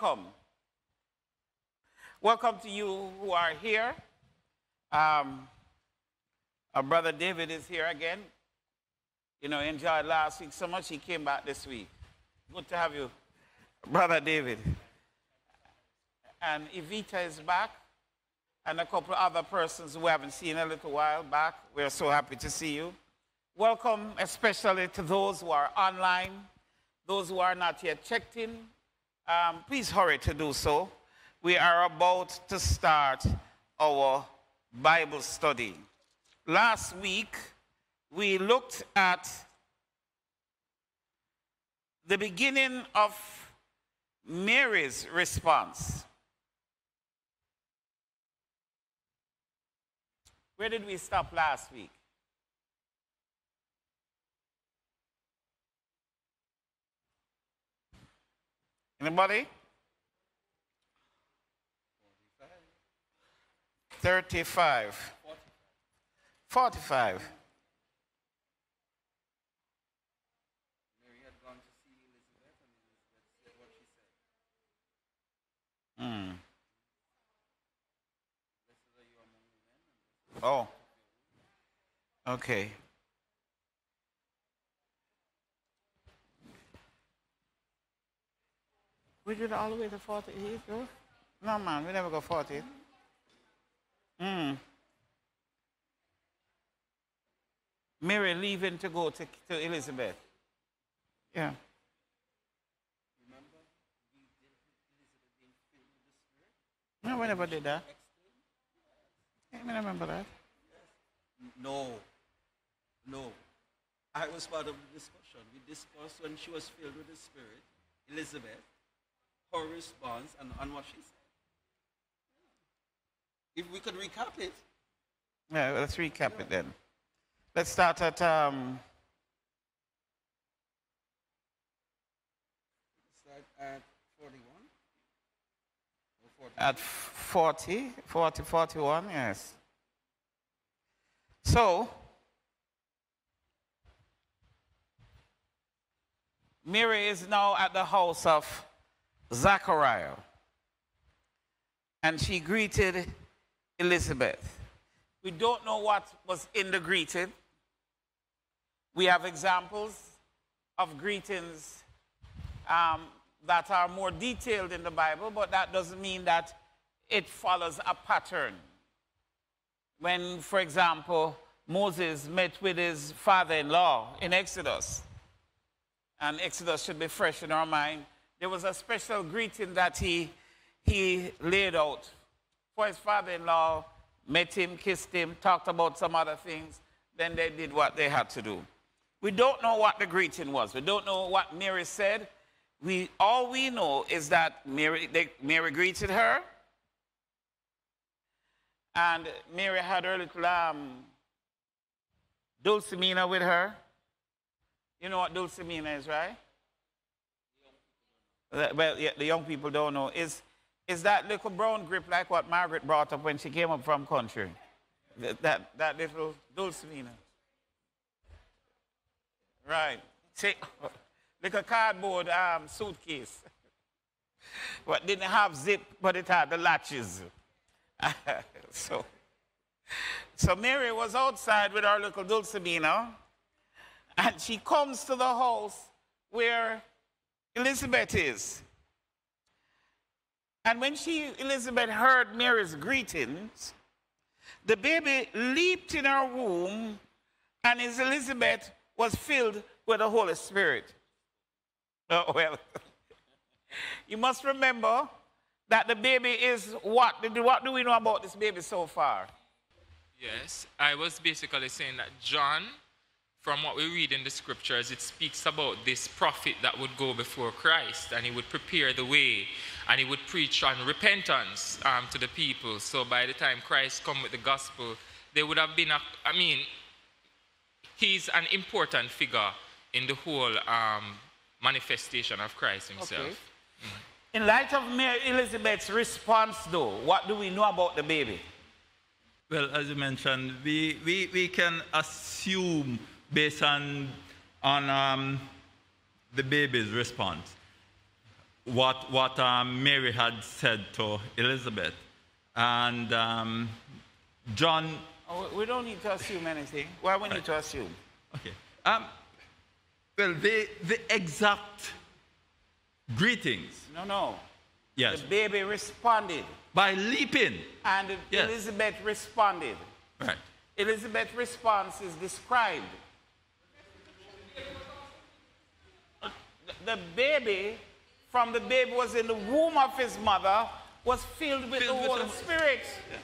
welcome. Welcome to you who are here. Um, our brother David is here again. You know, enjoyed last week so much, he came back this week. Good to have you, brother David. And Evita is back, and a couple of other persons we haven't seen a little while back. We're so happy to see you. Welcome, especially to those who are online, those who are not yet checked in. Um, please hurry to do so. We are about to start our Bible study. Last week, we looked at the beginning of Mary's response. Where did we stop last week? Anybody? 35. 45. Hmm. Oh. Okay. We did all the way to 48, bro? No, man, we never go 40. Hmm. Mary leaving to go to, to Elizabeth. Yeah. Remember? No, we never did that. I remember that. No. No. I was part of the discussion. We discussed when she was filled with the Spirit, Elizabeth, her response, and, and what she said. If we could recap it. Yeah, let's recap it then. Let's start at um, Start at 41. Or 40. at 40, 40, 41, yes. So, Mary is now at the house of Zachariah. And she greeted Elizabeth. We don't know what was in the greeting. We have examples of greetings um, that are more detailed in the Bible, but that doesn't mean that it follows a pattern. When, for example, Moses met with his father in law in Exodus, and Exodus should be fresh in our mind, there was a special greeting that he, he laid out for his father in law, met him, kissed him, talked about some other things. Then they did what they had to do. We don't know what the greeting was. We don't know what Mary said. We, all we know is that Mary, they, Mary greeted her. And Mary had her little um, Dulcimina with her. You know what Dulcimina is, right? Well, yeah, the young people don't know. Is, is that little brown grip like what Margaret brought up when she came up from country? That, that, that little Dulcimina. Right. See, like a cardboard um, suitcase. What didn't have zip, but it had the latches. so, so Mary was outside with our little Dulcimina, and she comes to the house where Elizabeth is. And when she, Elizabeth, heard Mary's greetings, the baby leaped in her womb, and as Elizabeth was filled with the Holy Spirit. Oh, well, you must remember that the baby is what? What do we know about this baby so far? Yes, I was basically saying that John, from what we read in the scriptures, it speaks about this prophet that would go before Christ and he would prepare the way and he would preach on repentance um, to the people. So by the time Christ come with the gospel, there would have been a, I mean, he's an important figure in the whole um, manifestation of Christ himself. Okay. In light of Mary Elizabeth's response, though, what do we know about the baby? Well, as you mentioned, we, we, we can assume based on, on um, the baby's response. what, what um, Mary had said to Elizabeth. And um, John. Oh, we don't need to assume anything. Why we need to assume? Okay. Um, well, the, the exact greetings. No, no. Yes. The baby responded. By leaping. And yes. Elizabeth responded. Right. Elizabeth's response is described. The baby, from the baby was in the womb of his mother, was filled with filled the Holy Spirit. Yeah.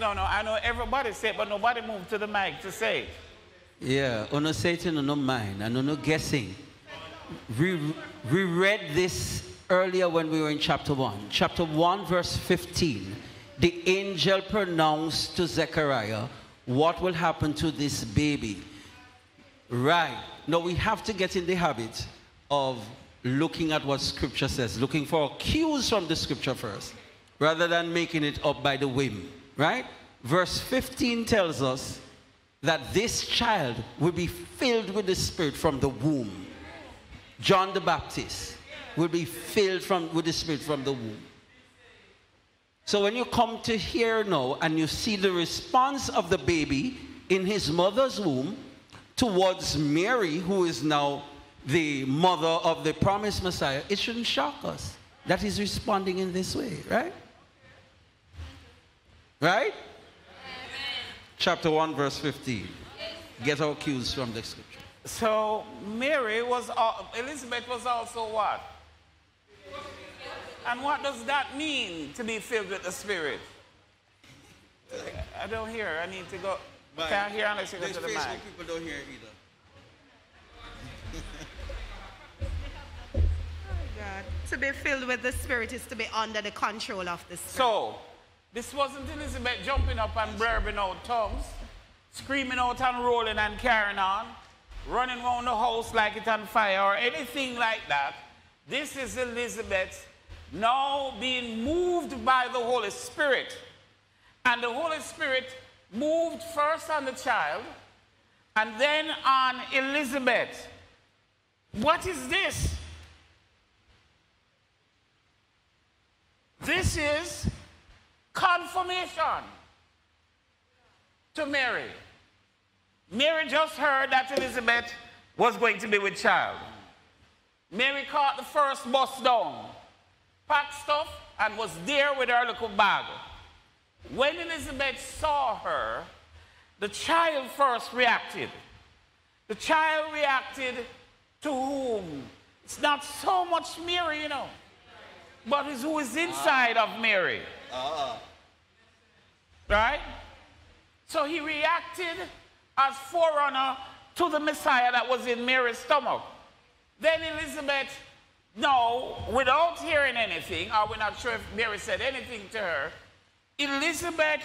No, no, I know everybody said, but nobody moved to the mic to say it. Yeah, on a Satan, on no mind, and on no guessing. We, we read this earlier when we were in chapter 1. Chapter 1, verse 15. The angel pronounced to Zechariah what will happen to this baby. Right. Now we have to get in the habit of looking at what scripture says, looking for cues from the scripture first, rather than making it up by the whim right? Verse 15 tells us that this child will be filled with the Spirit from the womb. John the Baptist will be filled from, with the Spirit from the womb. So when you come to here now and you see the response of the baby in his mother's womb towards Mary, who is now the mother of the promised Messiah, it shouldn't shock us that he's responding in this way, right? Right? Amen. Chapter 1, verse 15. Get our cues from the scripture. So Mary was, Elizabeth was also what? And what does that mean to be filled with the Spirit? I don't hear. I need to go. But Can't hear unless you go to the mic. people don't hear either. God. To be filled with the Spirit is to be under the control of the Spirit. So, this wasn't Elizabeth jumping up and blabbing out tongues, screaming out and rolling and carrying on, running around the house like it's on fire or anything like that. This is Elizabeth now being moved by the Holy Spirit. And the Holy Spirit moved first on the child and then on Elizabeth. What is this? This is confirmation to Mary. Mary just heard that Elizabeth was going to be with child. Mary caught the first bus down, packed stuff, and was there with her little bag. When Elizabeth saw her, the child first reacted. The child reacted to whom? It's not so much Mary, you know, but it's who is inside of Mary. Ah. Right? So he reacted as forerunner to the Messiah that was in Mary's stomach. Then Elizabeth, no, without hearing anything, or we're not sure if Mary said anything to her, Elizabeth,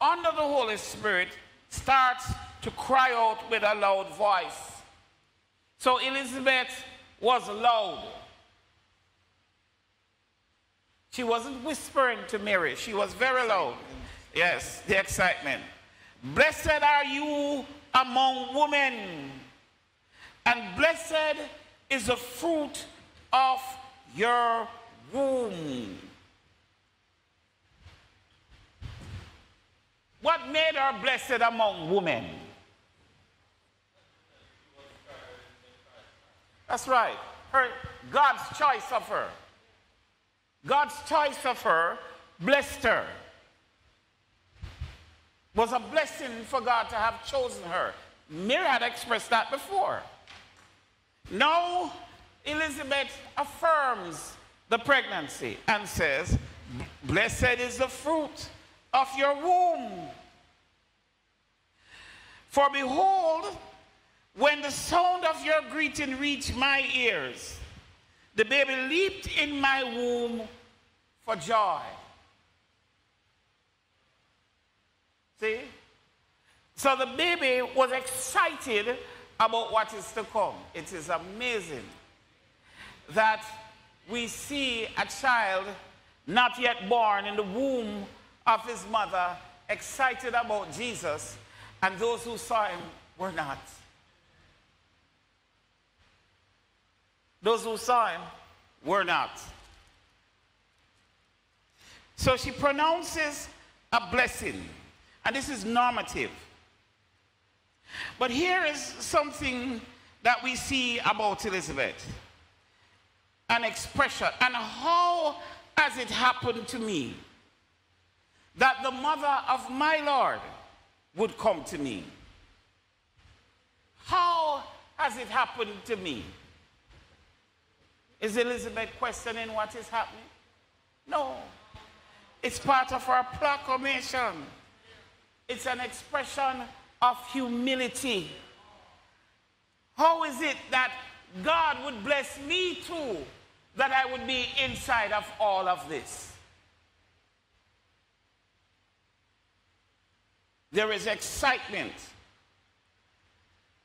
under the Holy Spirit, starts to cry out with a loud voice. So Elizabeth was loud. She wasn't whispering to Mary, she was very loud. Yes, the excitement. Blessed are you among women, and blessed is the fruit of your womb. What made her blessed among women? That's right. Her God's choice of her. God's choice of her blessed her. Was a blessing for God to have chosen her. Mary had expressed that before. Now, Elizabeth affirms the pregnancy and says, Blessed is the fruit of your womb. For behold, when the sound of your greeting reached my ears, the baby leaped in my womb for joy. See? So the baby was excited about what is to come. It is amazing that we see a child not yet born in the womb of his mother excited about Jesus, and those who saw him were not. Those who saw him were not. So she pronounces a blessing, and this is normative. But here is something that we see about Elizabeth an expression. And how has it happened to me that the mother of my Lord would come to me? How has it happened to me? Is Elizabeth questioning what is happening? No. It's part of our proclamation. It's an expression of humility. How is it that God would bless me too, that I would be inside of all of this? There is excitement.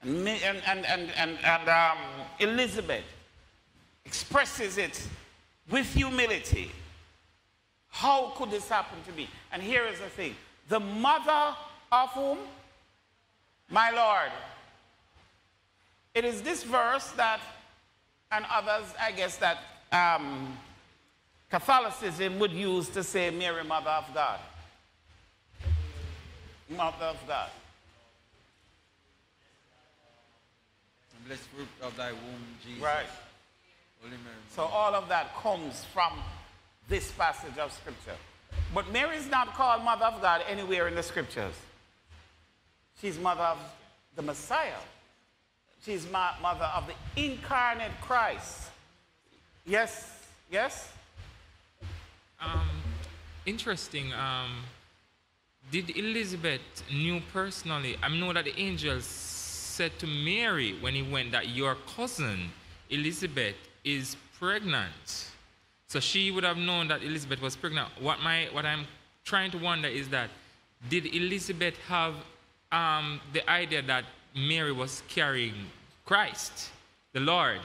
And, and, and, and, and um, Elizabeth expresses it with humility. How could this happen to me? And here is the thing the mother of whom? My Lord. It is this verse that, and others, I guess, that um, Catholicism would use to say Mary, Mother of God. Mother of God. Blessed fruit of thy womb, Jesus. Right. Holy Mary. So all of that comes from this passage of scripture. But Mary is not called Mother of God anywhere in the scriptures. She's Mother of the Messiah. She's my Mother of the incarnate Christ. Yes? Yes? Um, interesting. Um, did Elizabeth knew personally? I know that the angels said to Mary when he went that your cousin Elizabeth is pregnant. So she would have known that Elizabeth was pregnant. What my what I'm trying to wonder is that did Elizabeth have um, the idea that Mary was carrying Christ, the Lord?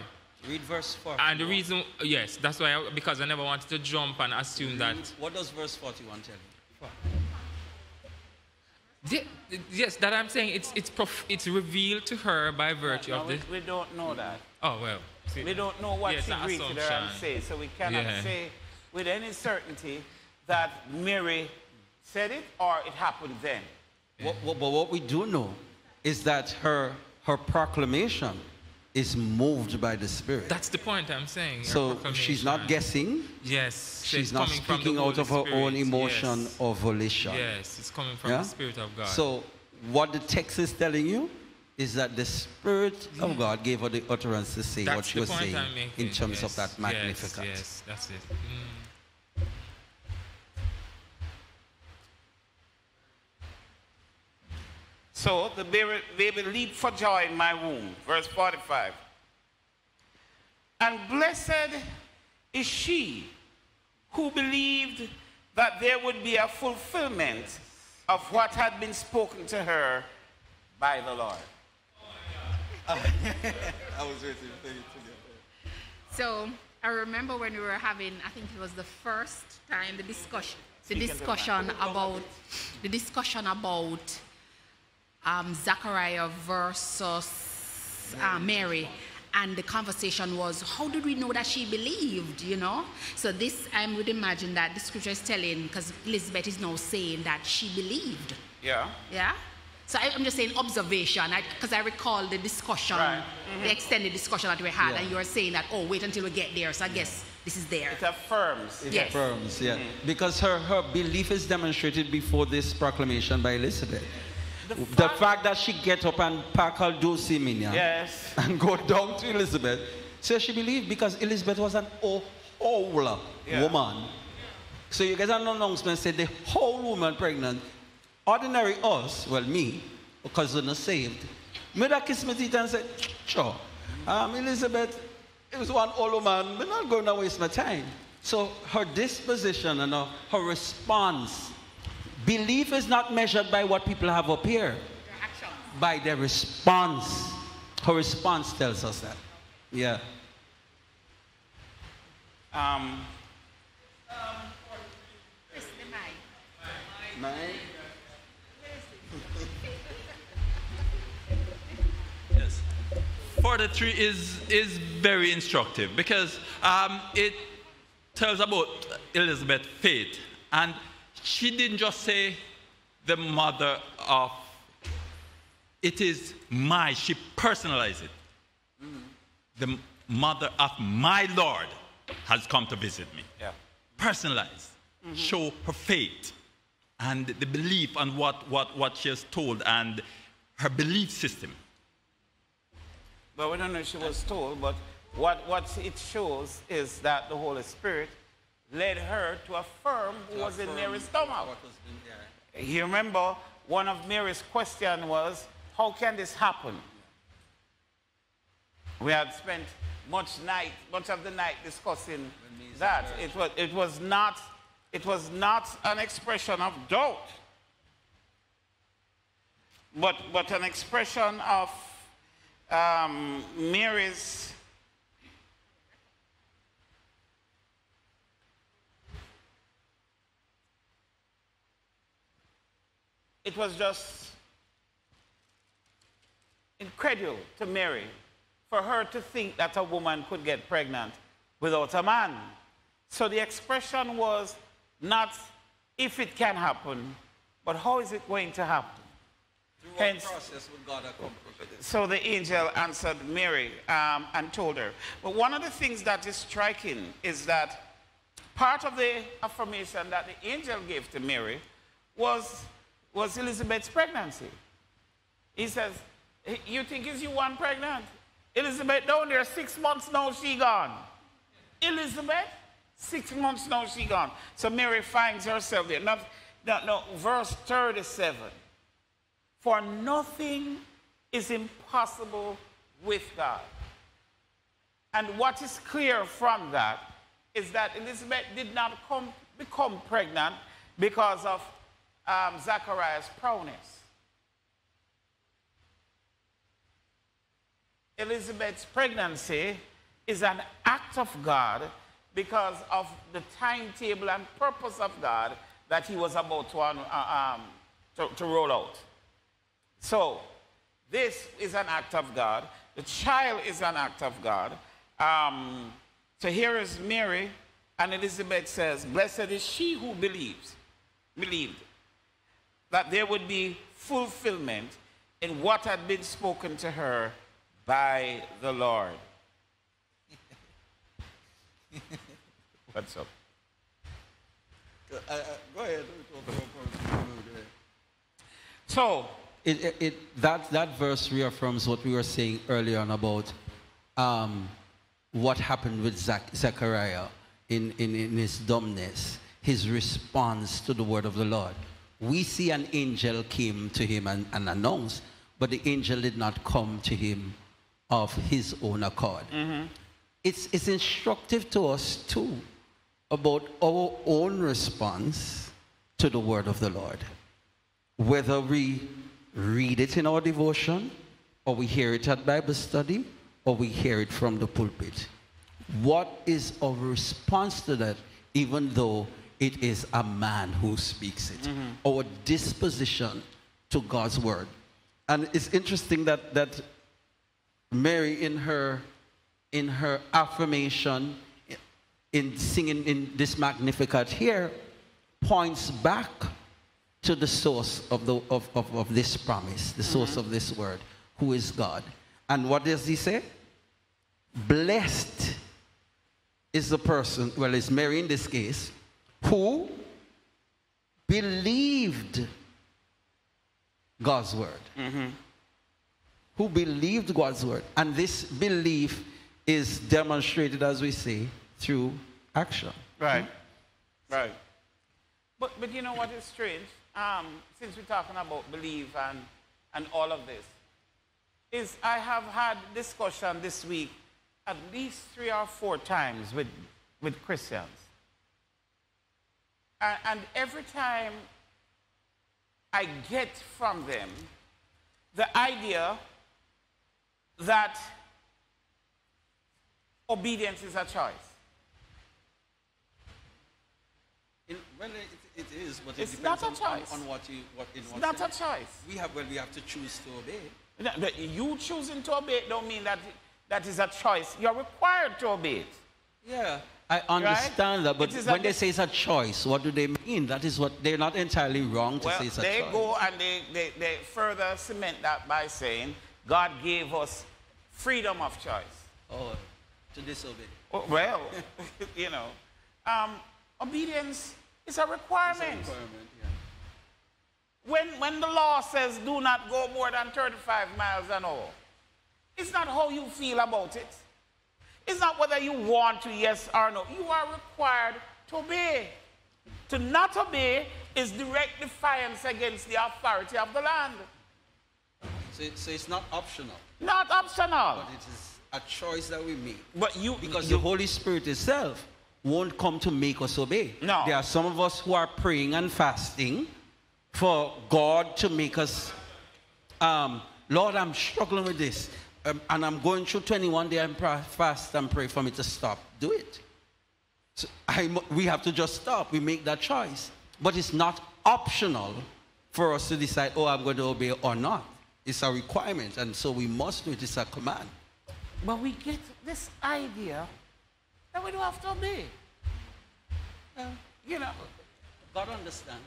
Read verse 40. And the reason, yes, that's why, I, because I never wanted to jump and assume that. What does verse 41 tell you? Ye- Yes, that I'm saying it's it's prof- it's revealed to her by virtue No, of we, the. we don't know that. Oh well. see. We don't know what Yes, she an greeted her and say, so we cannot Yeah. say with any certainty that Mary said it or it happened then. What, what- but what we do know is that her, her proclamation is moved by the Spirit. That's the point I'm saying. so she's not guessing, Yes. she's not coming from the speaking out of her own emotion Yes. or volition. Yes, it's coming from Yeah? the Spirit of God. So, what the text is telling you is that the Spirit of God gave her the utterance to say that's what she was saying in terms yes. of that Magnificat. Yes, yes, that's it. Mm. So the baby, baby leaped for joy in my womb. Verse 45. And blessed is she who believed that there would be a fulfillment of what had been spoken to her by the Lord. Oh, I was waiting for you to get there. So I remember when we were having, I think it was the first time, the discussion, the Speak into the discussion about, the discussion about um, Zachariah versus uh, Mary. And the conversation was, how did we know that she believed, you know? So this, I would imagine that the scripture is telling, because Elizabeth is now saying that she believed. Yeah. Yeah? So I, I'm just saying observation, because I, recall the discussion, Right. the extended discussion that we had, Yeah. and you were saying that, oh, wait until we get there. So I guess this is there. It affirms. It Yes. affirms, yeah. Because her, her belief is demonstrated before this proclamation by Elizabeth. The, fact, that she get up and pack her dulcimina Yes. and go down to Elizabeth, so she believed because Elizabeth was an o- whole Yeah. woman. So you get an announcement say the whole woman pregnant. Ordinary us, well me, because we're not saved, made a kiss my teeth and said, sure, um, Elizabeth, it was one old woman, we're not going to waste my time. So her disposition and her, her response, belief is not measured by what people have up here, by their response. Her response tells us that. Yeah. Um, Yes. 43 is, is very instructive because um, it tells about Elizabeth's faith. And she didn't just say the mother of, it is my, she personalized it. The mother of my Lord has come to visit me. Yeah. Personalize, mm-hmm. show her faith and the belief on what, what, what she has told and her belief system. But we don't know if she was told, but what, what it shows is that the Holy Spirit led her to affirm who was in Mary's stomach. What was in there. You remember one of Mary's questions was, how can this happen? We had spent much night, much of the night discussing that. It was, it was not, it was not an expression of doubt, but, but an expression of um, Mary's it was just incredible to Mary for her to think that a woman could get pregnant without a man. So the expression was not if it can happen, but how is it going to happen? Through Hence- process would God? So the angel answered Mary um, and told her. But one of the things that is striking is that part of the affirmation that the angel gave to Mary was, was Elizabeth's pregnancy. He says, You think is you one pregnant? Elizabeth down there, six months now she gone. Elizabeth, six months now she gone. So Mary finds herself there. Not, no, no, verse 37. For nothing is impossible with God. And what is clear from that is that Elizabeth did not come, become pregnant because of um, Zachariah's prowess. Elizabeth's pregnancy is an act of God because of the timetable and purpose of God that he was about to, uh, um, to, to roll out. So, this is an act of God. The child is an act of God. Um, so here is Mary, and Elizabeth says, Blessed is she who believes, believed, that there would be fulfillment in what had been spoken to her by the Lord. What's up? Uh, uh, go ahead. So, It, it, it, that, that verse reaffirms what we were saying earlier on about um, what happened with Zach, Zechariah in, in, in his dumbness, his response to the word of the Lord. We see an angel came to him and, and announced, but the angel did not come to him of his own accord. Mm-hmm. It's, it's instructive to us too about our own response to the word of the Lord whether we read it in our devotion, or we hear it at Bible study, or we hear it from the pulpit. What is our response to that, even though it is a man who speaks it? Mm-hmm. Our disposition to God's word. And it's interesting that, that Mary, in her, in her affirmation, in singing in this Magnificat here, points back to the source of, the, of, of, of this promise, the mm-hmm. source of this word, who is God. And what does he say? Blessed is the person, well, it's Mary in this case, who believed God's word. Who believed God's word. And this belief is demonstrated, as we say, through action. Right. Right. But, but you know what is strange? Um, since we're talking about belief and, and all of this, is I have had discussion this week at least three or four times with, with Christians. And, and every time I get from them the idea that obedience is a choice. In, well, it, it is, but it It's depends not a on, choice. on what you what in It's what not you- a choice. We have well, we have to choose to obey. You choosing to obey don't mean that that is a choice. You're required to obey it. Yeah. I understand right? that, but when they say it's a choice, what do they mean? That is what they're not entirely wrong to well, say it's a they choice. They go and they, they, they further cement that by saying God gave us freedom of choice. Oh, to disobey. Oh, well, you know, um, obedience is a requirement. It's a requirement yeah. When, when the law says do not go more than 35 miles an hour, it's not how you feel about it. It's not whether you want to, yes or no. You are required to obey. To not obey is direct defiance against the authority of the land. So, so it's not optional. Not optional. But it is a choice that we make. But you because you, the Holy Spirit itself won't come to make us obey. No. There are some of us who are praying and fasting for God to make us um, Lord, I'm struggling with this um, and I'm going through 21 day and fast and pray for me to stop, do it. So I, we have to just stop. We make that choice. But it's not optional for us to decide, oh, I'm going to obey or not. It's a requirement, and so we must do it. It's a command. But we get this idea that we don't have to obey. Uh, you know, God understands.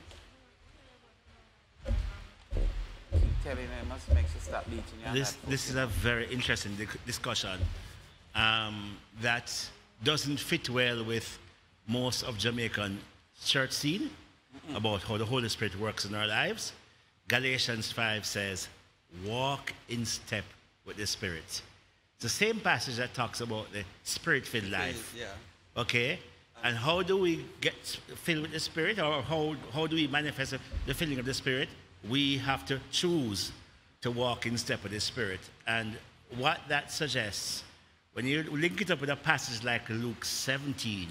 Must make sure stop beating you. This, this is a very interesting discussion um, that doesn't fit well with most of Jamaican church scene mm about how the Holy Spirit works in our lives. Galatians 5 says, walk in step with the Spirit. It's the same passage that talks about the spirit-filled life. Yeah. Okay? And how do we get filled with the Spirit, or how, how do we manifest the filling of the Spirit? We have to choose to walk in step with the Spirit. And what that suggests, when you link it up with a passage like Luke 17,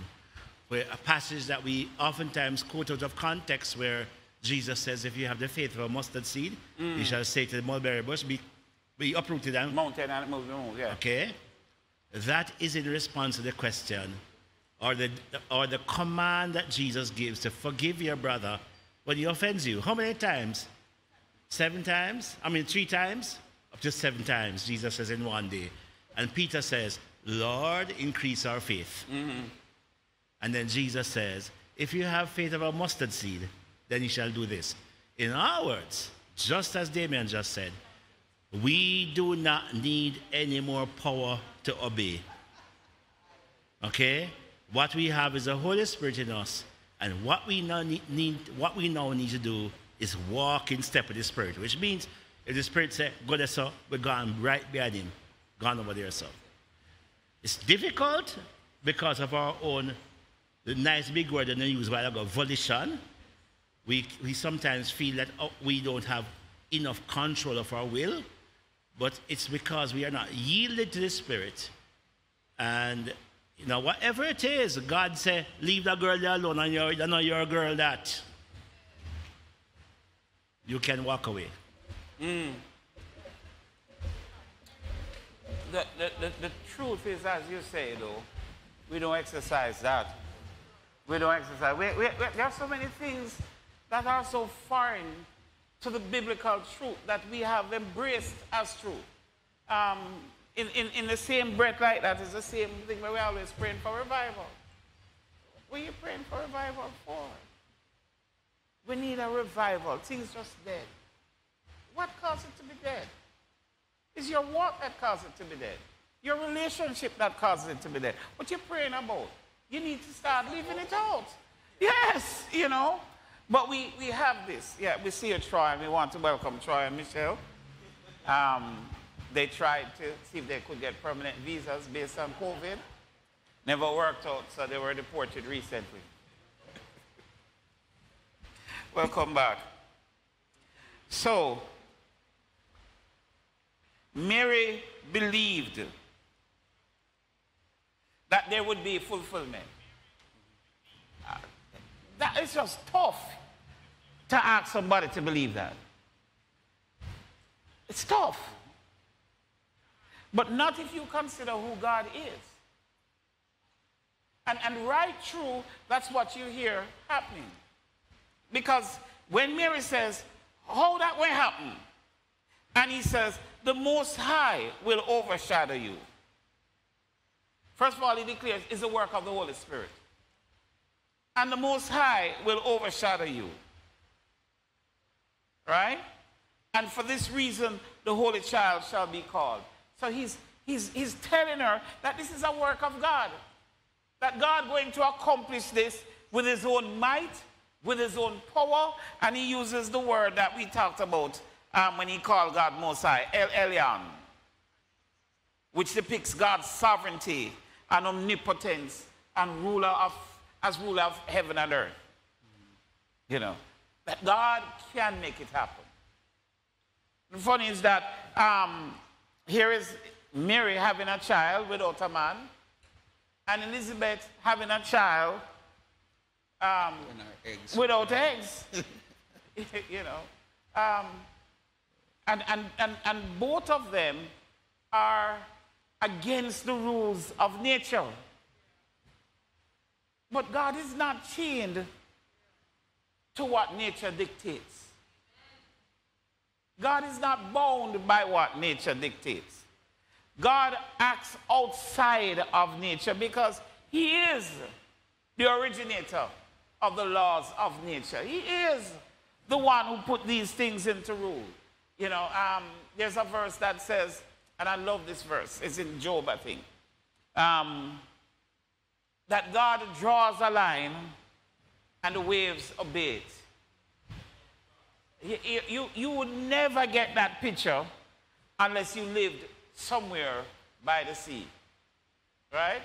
where a passage that we oftentimes quote out of context, where Jesus says, If you have the faith of a mustard seed, mm. you shall say to the mulberry bush, Be, be uprooted and mountain and move, move, yeah. Okay? That is in response to the question or the, or the command that Jesus gives to forgive your brother when he offends you. How many times? Seven times? I mean, three times? Up to seven times, Jesus says in one day. And Peter says, Lord, increase our faith. Mm-hmm. And then Jesus says, If you have faith of a mustard seed, then you shall do this. In our words, just as Damien just said, we do not need any more power to obey. Okay? What we have is the Holy Spirit in us, and what we now need, need what we now need to do is walk in step with the Spirit, which means if the Spirit says, go there, so we're going right behind him, gone over there, so. It's difficult because of our own, the nice big word that I used while ago, volition. We, we sometimes feel that oh, we don't have enough control of our will, but it's because we are not yielded to the Spirit. And, you know, whatever it is, God say, leave that girl there alone, and you're, you're not your girl that you can walk away. Mm. The, the, the, the truth is, as you say, though, we don't exercise that. We don't exercise. We, we, we, there are so many things that are so foreign to the biblical truth that we have embraced as truth. Um, in, in, in the same breath like that is the same thing where we're always praying for revival. What are you praying for revival for? We need a revival. Things just dead. What caused it to be dead? It's your walk that caused it to be dead. Your relationship that causes it to be dead. What you're praying about, you need to start living it out. Yes, you know. But we, we have this. Yeah, we see a Troy, and we want to welcome Troy and Michelle. Um, they tried to see if they could get permanent visas based on COVID. Never worked out, so they were deported recently. Welcome back. So, Mary believed that there would be fulfillment. Uh, that is just tough to ask somebody to believe that. It's tough. But not if you consider who God is. And, and right through, that's what you hear happening. Because when Mary says, how that will happen, And he says, The Most High will overshadow you. First of all, he declares, it's the work of the Holy Spirit. And the Most High will overshadow you. Right? And for this reason, the Holy Child shall be called. So he's, he's, he's telling her that this is a work of God. That God going to accomplish this with his own might, with his own power, and he uses the word that we talked about um, when he called God Most High, El Elyon, which depicts God's sovereignty and omnipotence and ruler of, as ruler of heaven and earth. You know, that God can make it happen. The funny is that um, here is Mary having a child without a man, and Elizabeth having a child um, eggs. without eggs. you know. Um, and, and, and, and both of them are against the rules of nature. But God is not chained to what nature dictates. God is not bound by what nature dictates. God acts outside of nature because He is the originator of the laws of nature. He is the one who put these things into rule. You know, um, there's a verse that says, and I love this verse, it's in Job, I think, um, that God draws a line and the waves obey it. You, you, you would never get that picture unless you lived somewhere by the sea. Right?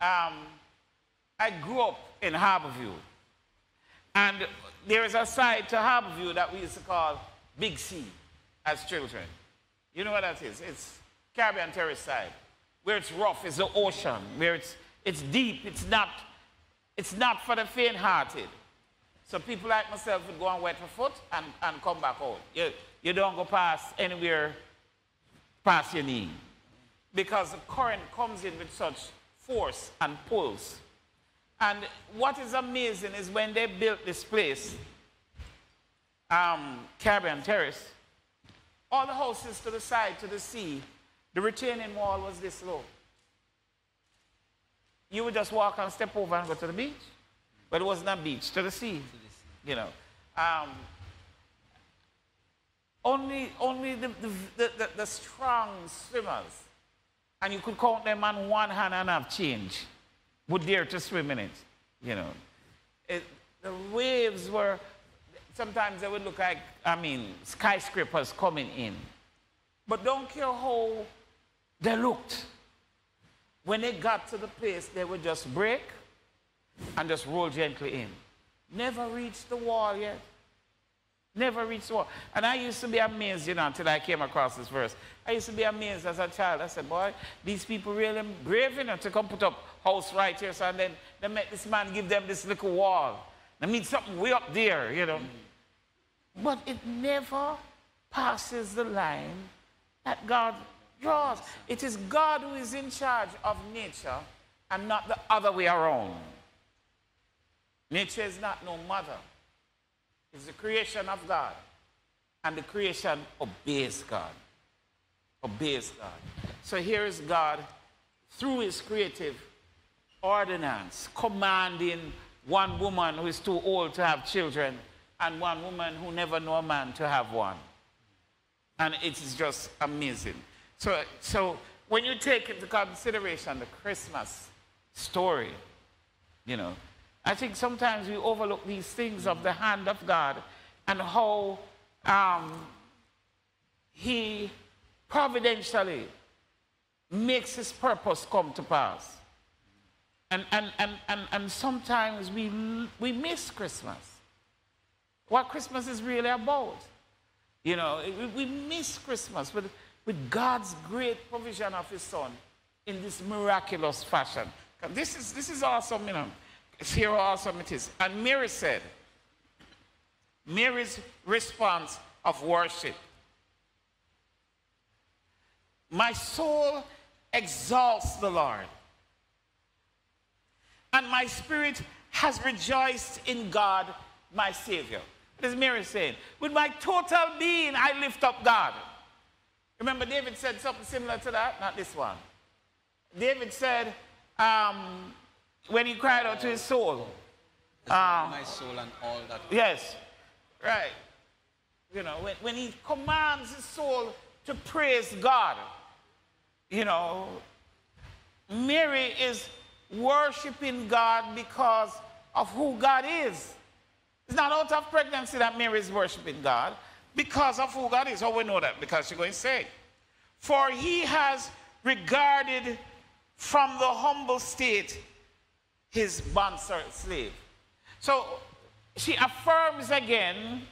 Um, I grew up in Harborview. And there is a side to Harborview that we used to call Big Sea as children. You know what that is? It's Caribbean Terrace side. Where it's rough is the ocean. Where it's, it's deep. It's not, it's not for the faint-hearted. So people like myself would go and wet a foot and, and come back out. You, you don't go past anywhere past your knee. Because the current comes in with such force and pulse. And what is amazing is when they built this place, um, Caribbean Terrace, all the houses to the side, to the sea, the retaining wall was this low. You would just walk and step over and go to the beach. But it wasn't a beach, to the sea. You know. Um, only only the, the, the, the, strong swimmers, and you could count them on one hand and have change, would dare to swim in it. You know. It, the waves were sometimes they would look like, I mean, skyscrapers coming in. But don't care how they looked. When they got to the place, they would just break and just roll gently in. Never reached the wall yet. Never reached the wall. And I used to be amazed, you know, until I came across this verse. I used to be amazed as a child. I said, boy, these people really brave enough to come put up house right here. So and then they met this man give them this little wall. They mean something way up there, you know. Mm. But it never passes the line that God draws. It is God who is in charge of nature and not the other way around. Nature is not no mother. It's the creation of God. And the creation obeys God. Obeys God. So here is God through his creative ordinance commanding one woman who is too old to have children and one woman who never knew a man to have one. And it is just amazing. So, so when you take into consideration the Christmas story, you know, I think sometimes we overlook these things of the hand of God and how um, He providentially makes His purpose come to pass. And, and, and, and, and sometimes we, we miss Christmas what Christmas is really about. You know, we, we miss Christmas with, with God's great provision of His Son in this miraculous fashion. This is, this is awesome, you know. See how awesome it is. And Mary said, Mary's response of worship. My soul exalts the Lord, and my spirit has rejoiced in God, my Savior. What is Mary saying? With my total being, I lift up God. Remember, David said something similar to that? Not this one. David said, um, when he cried out to his soul, um, my soul and all that. Yes, right. You know, when, when he commands his soul to praise God, you know, Mary is worshiping God because of who God is. It's not out of pregnancy that Mary is worshiping God because of who God is. How we know that? Because she's going to say, For he has regarded from the humble state his bond slave. So she affirms again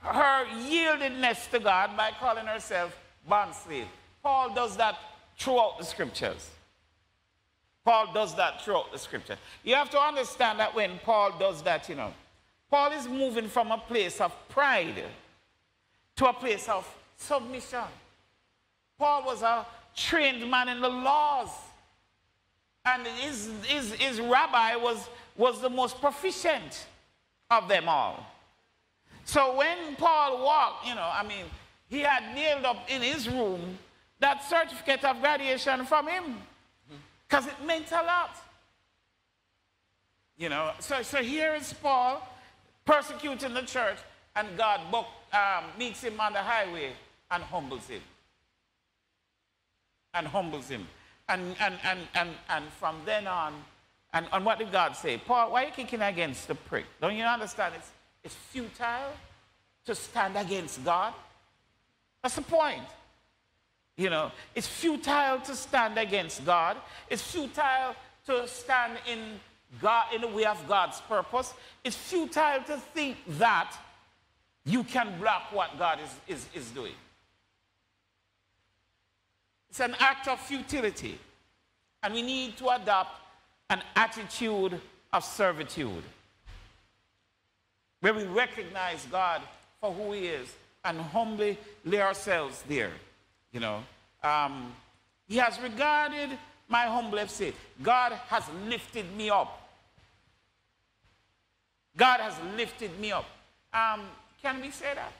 her yieldedness to God by calling herself bond slave. Paul does that throughout the scriptures. Paul does that throughout the scripture. You have to understand that when Paul does that, you know, Paul is moving from a place of pride to a place of submission. Paul was a trained man in the laws. And his, his, his rabbi was, was the most proficient of them all. So when Paul walked, you know, I mean, he had nailed up in his room that certificate of graduation from him because it meant a lot. You know, so, so here is Paul persecuting the church, and God book, um, meets him on the highway and humbles him. And humbles him. And, and, and, and, and from then on, and, and what did God say? Paul, why are you kicking against the prick? Don't you understand? It's, it's futile to stand against God. That's the point. You know, it's futile to stand against God. It's futile to stand in God in the way of God's purpose. It's futile to think that you can block what God is, is, is doing. It's an act of futility. And we need to adopt an attitude of servitude where we recognize God for who He is and humbly lay ourselves there. You know, um, He has regarded my humble estate. God has lifted me up. God has lifted me up. Um, can we say that?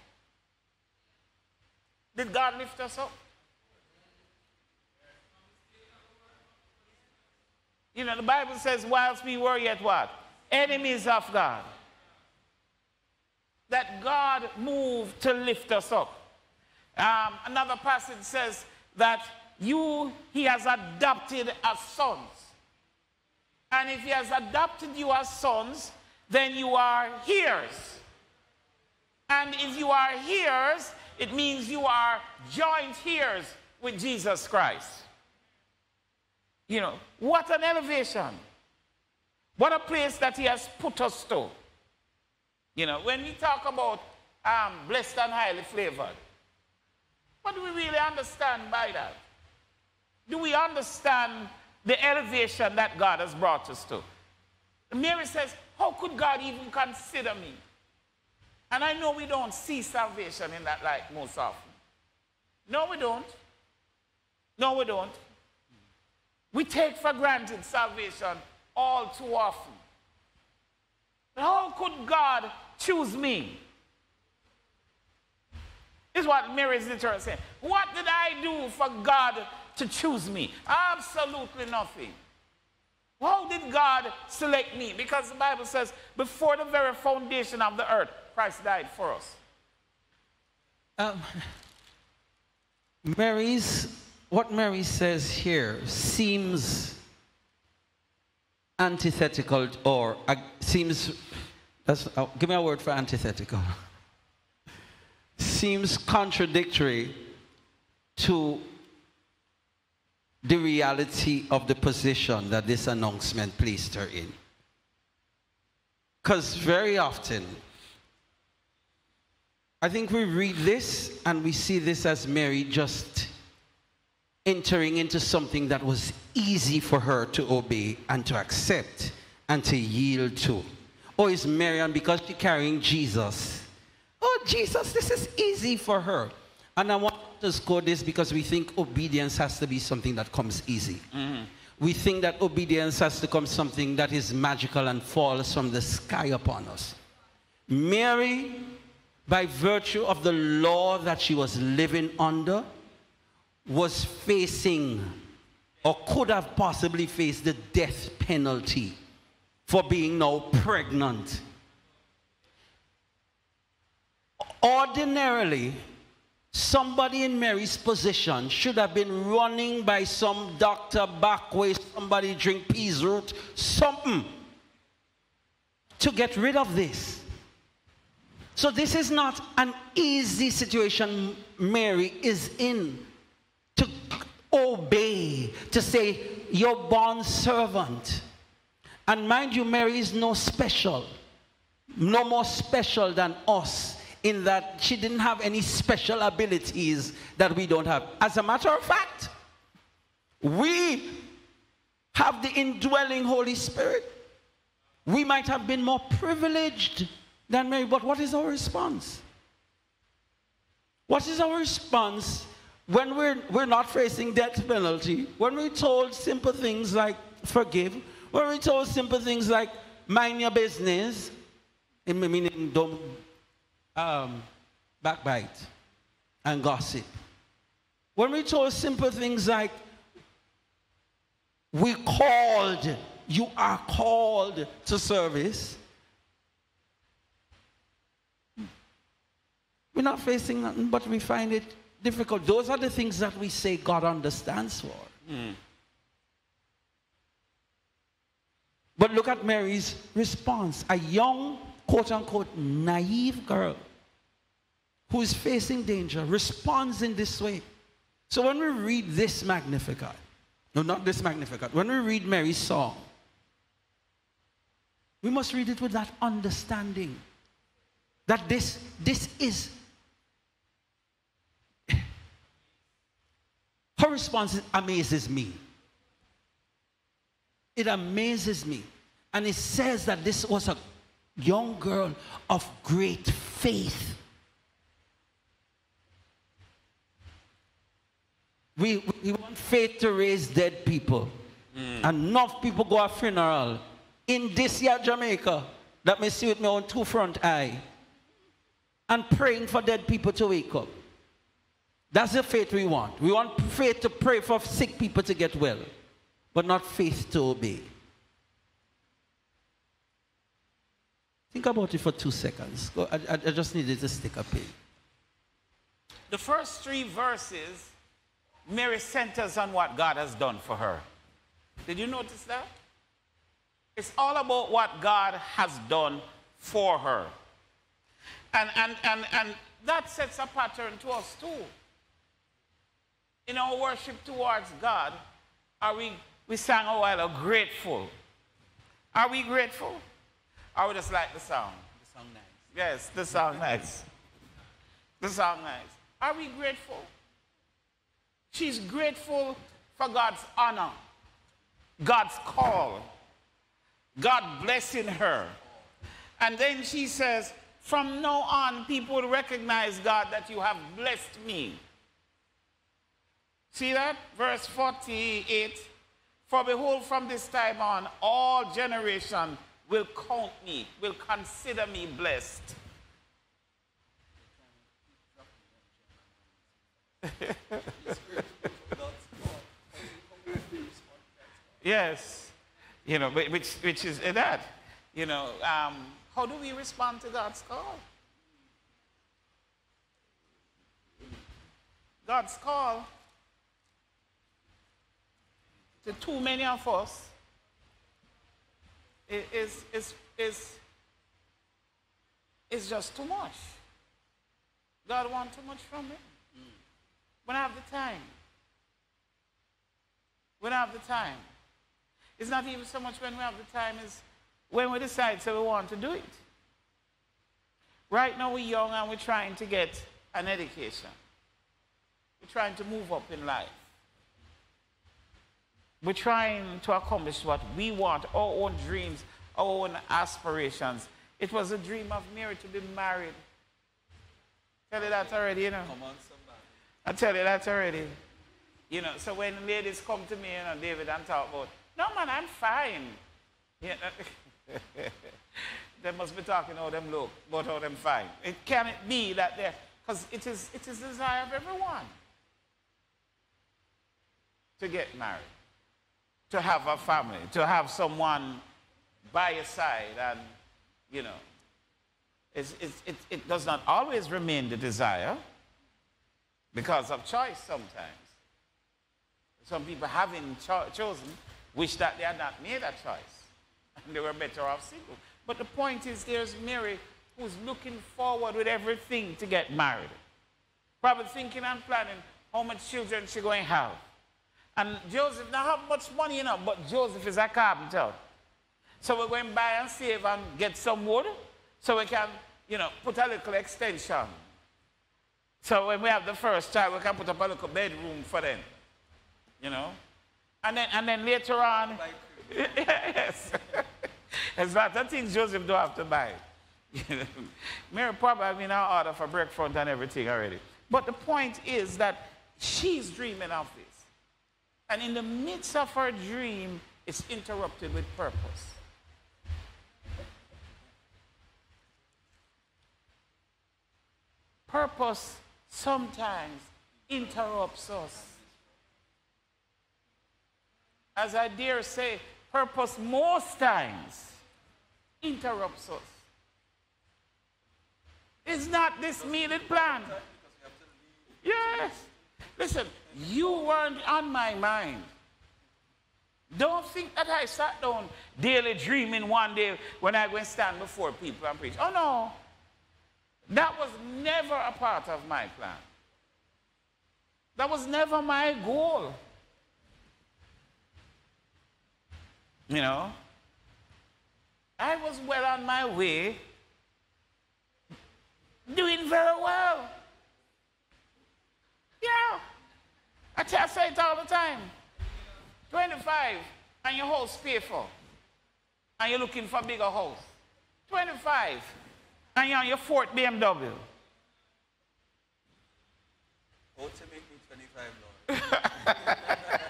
Did God lift us up? You know, the Bible says, whilst we were yet what? Enemies of God. That God moved to lift us up. Um, another passage says that you, he has adopted as sons. And if he has adopted you as sons, then you are heirs. And if you are heirs, it means you are joint heirs with Jesus Christ. You know, what an elevation. What a place that he has put us to. You know, when we talk about um, blessed and highly flavored, what do we really understand by that? Do we understand the elevation that God has brought us to? Mary says, How could God even consider me? And I know we don't see salvation in that light most often. No, we don't. No, we don't. We take for granted salvation all too often. How could God choose me? Is what Mary is literally saying. What did I do for God to choose me? Absolutely nothing. How did God select me? Because the Bible says, before the very foundation of the earth, Christ died for us. Um, Mary's, what Mary says here seems antithetical or uh, seems, uh, give me a word for antithetical, seems contradictory to the reality of the position that this announcement placed her in. Because very often, I think we read this and we see this as Mary just entering into something that was easy for her to obey and to accept and to yield to. Or is Mary, and because she's carrying Jesus, oh, Jesus, this is easy for her. And I want to score this because we think obedience has to be something that comes easy. Mm-hmm. We think that obedience has to come something that is magical and falls from the sky upon us. Mary, by virtue of the law that she was living under, was facing or could have possibly faced the death penalty for being now pregnant. Ordinarily, somebody in Mary's position should have been running by some doctor back way, somebody drink peas root, something to get rid of this. So this is not an easy situation Mary is in to obey, to say, your bond servant. And mind you, Mary is no special, no more special than us in that she didn't have any special abilities that we don't have. As a matter of fact, we have the indwelling Holy Spirit. We might have been more privileged than Mary, but what is our response? What is our response when we're, we're not facing death penalty? When we're told simple things like forgive, when we're told simple things like mind your business, meaning don't um, backbite and gossip. When we told simple things like we called, you are called to service. We're not facing nothing, but we find it difficult. Those are the things that we say God understands for. Mm. But look at Mary's response. A young, quote unquote, naive girl who is facing danger responds in this way. So when we read this Magnificat, no, not this Magnificat, when we read Mary's song, we must read it with that understanding that this, this is Her response amazes me. It amazes me. And it says that this was a young girl of great faith. We, we want faith to raise dead people. Mm. Enough people go a funeral in this year Jamaica that may see with my own two front eye and praying for dead people to wake up. That's the faith we want. We want faith to pray for sick people to get well, but not faith to obey. Think about it for two seconds. Go, I, I just needed to stick a pin. The first three verses, Mary centers on what God has done for her. Did you notice that? It's all about what God has done for her. And, and, and, and that sets a pattern to us too in our worship towards God, are we, we sang a while ago, grateful. Are we grateful? Or would just like the song? The song nice. Yes, the song nice. The song nice. Are we grateful? She's grateful for God's honor, God's call, God blessing her. And then she says, from now on, people will recognize, God, that you have blessed me. See that? Verse 48. For behold, from this time on, all generation will count me, will consider me blessed. yes. You know, which, which is that. You know, um, how do we respond to God's call? God's call to too many of us is, is, is, is just too much. God wants too much from me. Mm. When I have the time. When I have the time. It's not even so much when we have the time, it's when we decide so we want to do it. Right now we're young and we're trying to get an education. We're trying to move up in life. We're trying to accomplish what we want, our own dreams, our own aspirations. It was a dream of Mary to be married. Tell you that already, you know. Come on, somebody. I tell you that already. You know, so when ladies come to me, you know, David, and talk about, no man, I'm fine. Yeah. they must be talking how them look, but how them fine. It can it be that they're, because it is, it is the desire of everyone. to get married, to have a family, to have someone by your side, and, you know, it's, it's, it, it does not always remain the desire because of choice sometimes. Some people having cho- chosen wish that they had not made a choice and they were better off single. But the point is, there's Mary who's looking forward with everything to get married. Probably thinking and planning how much children she going to have. And Joseph not have much money, you know, but Joseph is a carpenter. So we're going to buy and save and get some wood so we can, you know, put a little extension. So when we have the first child, we can put up a little bedroom for them. You know? And then, and then later on, yes. A lot of things Joseph don't have to buy. Mary probably have been our order for breakfast and everything already. But the point is that she's dreaming of this. And in the midst of our dream, it's interrupted with purpose. Purpose sometimes interrupts us. As I dare say, purpose most times interrupts us. It's not this needed plan? Yes. Listen, you weren't on my mind. Don't think that I sat down daily dreaming one day when I went stand before people and preach. Oh no. That was never a part of my plan. That was never my goal. You know? I was well on my way, doing very well. Yeah. I, tell, say it all the time. 25, and your house pay for. And you're looking for a bigger house. 25, and you're on your fourth BMW. How to make me 25, Lord?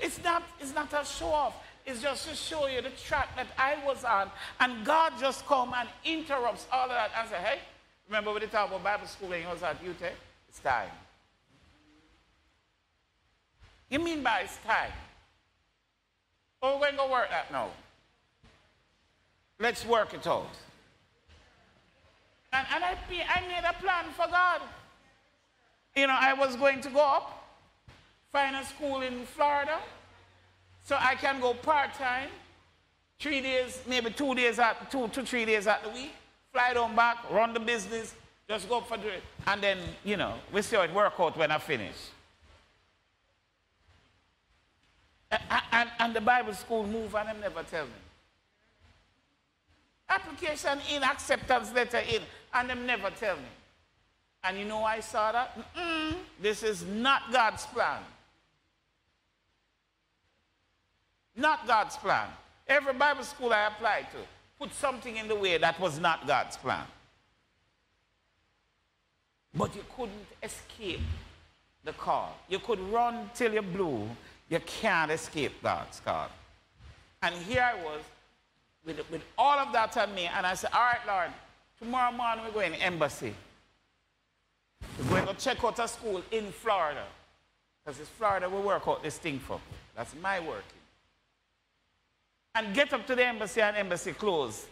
it's, not, it's not a show off. It's just to show you the track that I was on. And God just come and interrupts all of that and say, hey, remember we talked about Bible school when you was at UTE? It's time. You mean by it's time? Oh, we're going to go work that now. Let's work it out. And, and I, I made a plan for God. You know, I was going to go up, find a school in Florida, so I can go part-time, three days, maybe two days at two to three days at the week, fly down back, run the business, just go for the and then, you know, we see how it work out when I finish. And, and, the Bible school move and them never tell me. Application in, acceptance letter in, and them never tell me. And you know I saw that? Mm-mm, this is not God's plan. Not God's plan. Every Bible school I applied to put something in the way that was not God's plan. But you couldn't escape the call. You could run till you blew. You can't escape that, Scott. And here I was with, with all of that on me, and I said, All right, Lord, tomorrow morning we're going to embassy. We're going to check out a school in Florida. Because it's Florida we work out this thing for. That's my working. And get up to the embassy and embassy closed.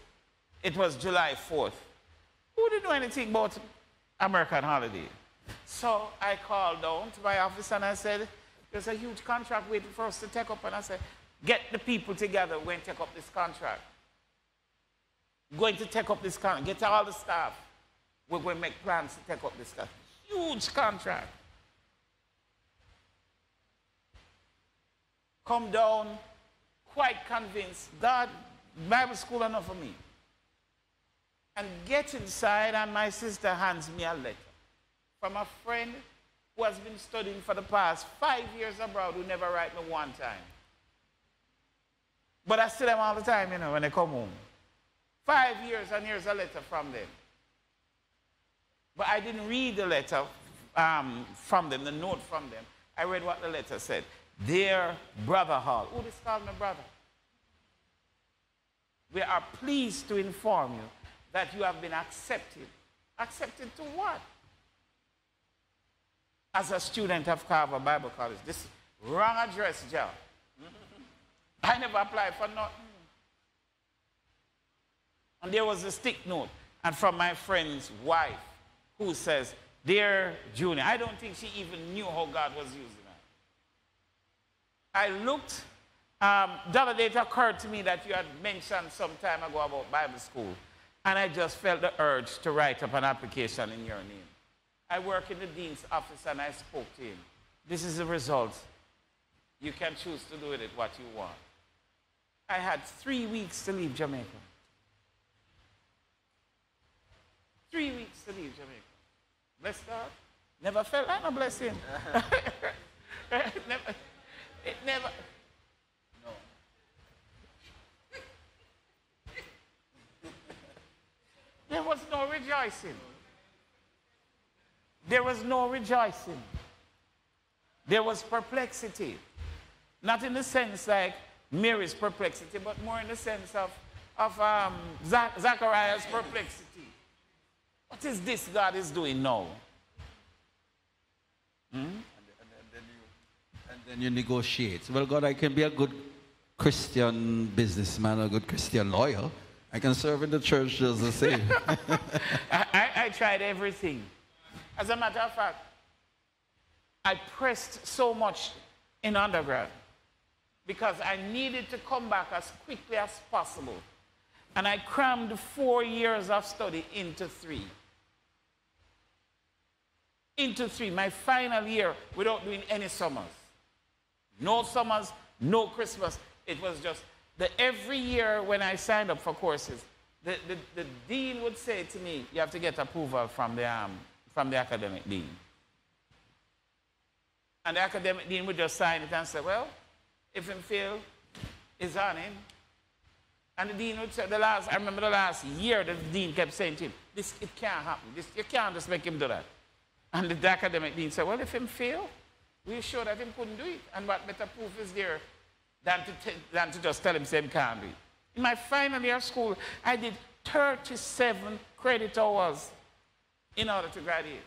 It was July 4th. Who didn't know anything about American holiday? So I called down to my office and I said, there's a huge contract waiting for us to take up. And I said, get the people together, we're going to take up this contract. Going to take up this contract, get all the staff. We're going to make plans to take up this contract. Huge contract. Come down, quite convinced, God, Bible school enough for me. And get inside, and my sister hands me a letter from a friend who has been studying for the past five years abroad who never write me one time. But I see them all the time, you know, when they come home. Five years, and here's a letter from them. But I didn't read the letter um, from them, the note from them. I read what the letter said. Dear Brother Hall. Who called my brother? We are pleased to inform you that you have been accepted. Accepted to what? As a student of Carver Bible College. This Wrong address job. I never applied for nothing. And there was a stick note, and from my friend's wife, who says, Dear Junior, I don't think she even knew how God was using her. I looked, um, the other day it occurred to me that you had mentioned some time ago about Bible school, and I just felt the urge to write up an application in your name. I work in the dean's office and I spoke to him. This is the result. You can choose to do with it what you want. I had three weeks to leave Jamaica. Three weeks to leave Jamaica. Bless God. Never felt like a blessing. never, it never. No. there was no rejoicing. There was no rejoicing. There was perplexity. Not in the sense like Mary's perplexity, but more in the sense of, of um, Zachariah's perplexity. What is this God is doing now? Hmm? And, and, then you, and then you negotiate. Well, God, I can be a good Christian businessman, a good Christian lawyer. I can serve in the church just the same. I, I, I tried everything. As a matter of fact, I pressed so much in undergrad because I needed to come back as quickly as possible. And I crammed four years of study into three. Into three, my final year without doing any summers. No summers, no Christmas. It was just that every year when I signed up for courses, the, the, the dean would say to me, You have to get approval from the, um, from the academic dean. And the academic dean would just sign it and say, Well, if him fail, it's on him. And the dean would say, the last, I remember the last year the dean kept saying to him, this, it can't happen. This, you can't just make him do that. And the academic dean said, well, if him fail, we're sure that him couldn't do it. And what better proof is there than to, than to just tell him he can't do it. In my final year of school, I did 37 credit hours in order to graduate.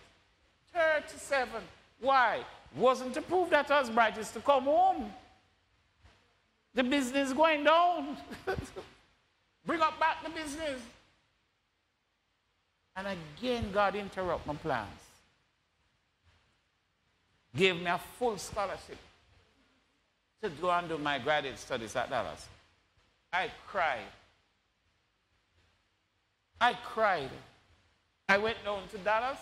37. Why? Wasn't to prove that I was bright, it's to come home. The business going down. Bring up back the business. And again, God interrupt my plans. Gave me a full scholarship to go and do my graduate studies at Dallas. I cried. I cried. I went down to Dallas.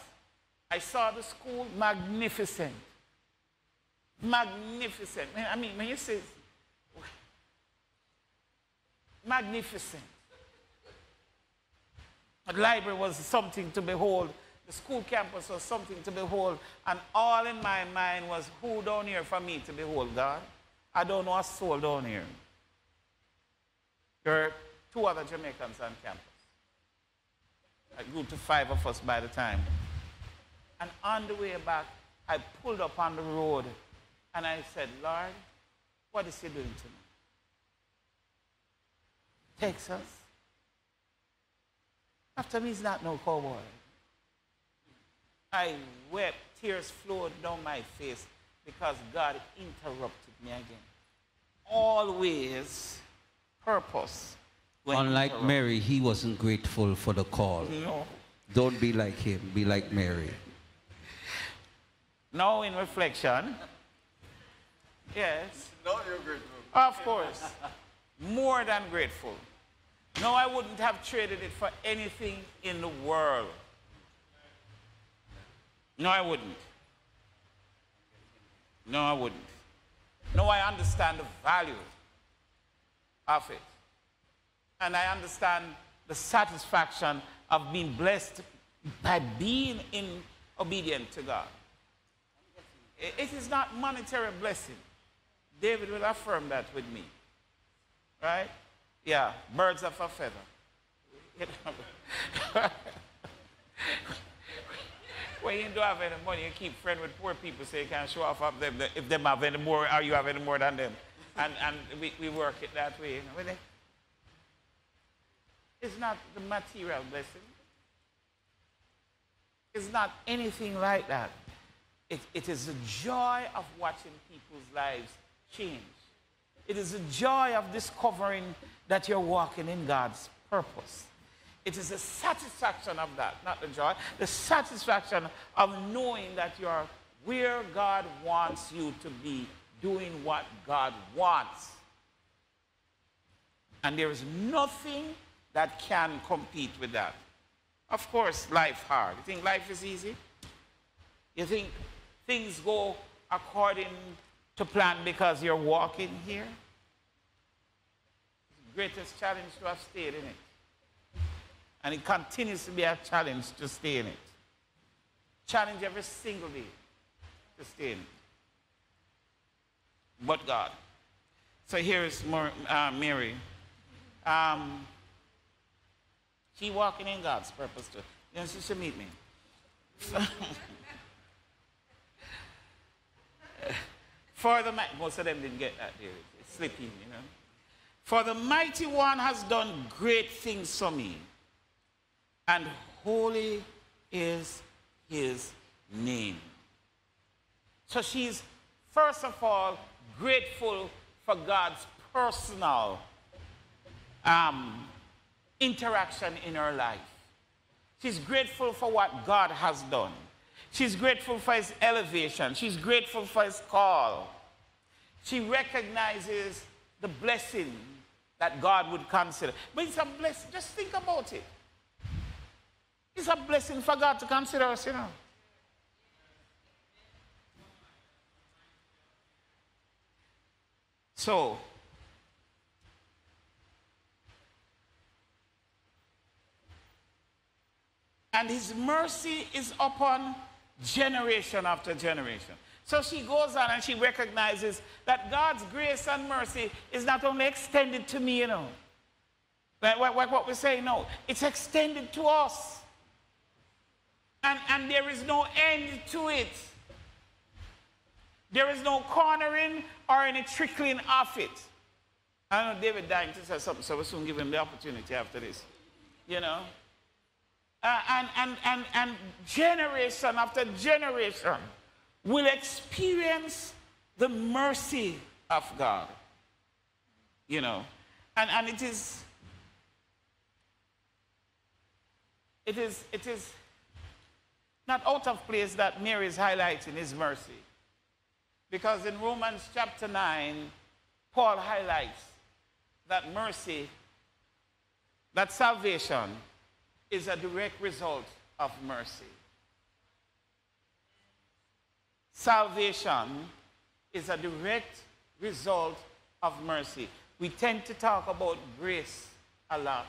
I saw the school magnificent. Magnificent. I mean, when you say magnificent. The library was something to behold. The school campus was something to behold. And all in my mind was who down here for me to behold, God? I don't know a soul down here. There are two other Jamaicans on campus. I grew to five of us by the time. And on the way back, I pulled up on the road and I said, Lord, what is he doing to me? Texas. After me is not no cowboy. I wept, tears flowed down my face because God interrupted me again. Always purpose. Unlike Mary, he wasn't grateful for the call. No. Don't be like him, be like Mary. Now, in reflection, yes. Now you're grateful. Of course more than grateful. No, I wouldn't have traded it for anything in the world. No, I wouldn't. No, I wouldn't. No, I understand the value of it. And I understand the satisfaction of being blessed by being in obedient to God. It is not monetary blessing. David will affirm that with me. Right? Yeah, birds of a feather. when you don't have any money, you keep friend with poor people so you can show off of them if them have any more or you have any more than them. And, and we, we work it that way. You know? It's not the material blessing. It's not anything like that. It, it is the joy of watching people's lives change. It is the joy of discovering that you're walking in God's purpose. It is the satisfaction of that, not the joy, the satisfaction of knowing that you're where God wants you to be, doing what God wants. And there is nothing that can compete with that. Of course, life hard. You think life is easy? You think things go according to plan because you're walking here? Greatest challenge to have stayed in it. And it continues to be a challenge to stay in it. Challenge every single day to stay in it. But God. So here's uh, Mary. Um, she walking in God's purpose too. You know, she should meet me. For the most of them didn't get that there. Slipping, you know. For the mighty one has done great things for me, and holy is his name. So she's first of all grateful for God's personal um, interaction in her life. She's grateful for what God has done. She's grateful for his elevation. She's grateful for his call. She recognizes the blessing that God would consider. But it's a blessing. Just think about it. It's a blessing for God to consider us, you know. So, and his mercy is upon generation after generation. So she goes on and she recognizes that God's grace and mercy is not only extended to me, you know. Like what, what we say, no, it's extended to us. And, and there is no end to it. There is no cornering or any trickling of it. I know David dying say something, so we'll soon give him the opportunity after this. You know? Uh, and, and, and, and generation after generation will experience the mercy of God. You know? And, and it is, it is, it is not out of place that Mary is highlighting his mercy. Because in Romans chapter 9, Paul highlights that mercy, that salvation is a direct result of mercy. Salvation is a direct result of mercy. We tend to talk about grace a lot,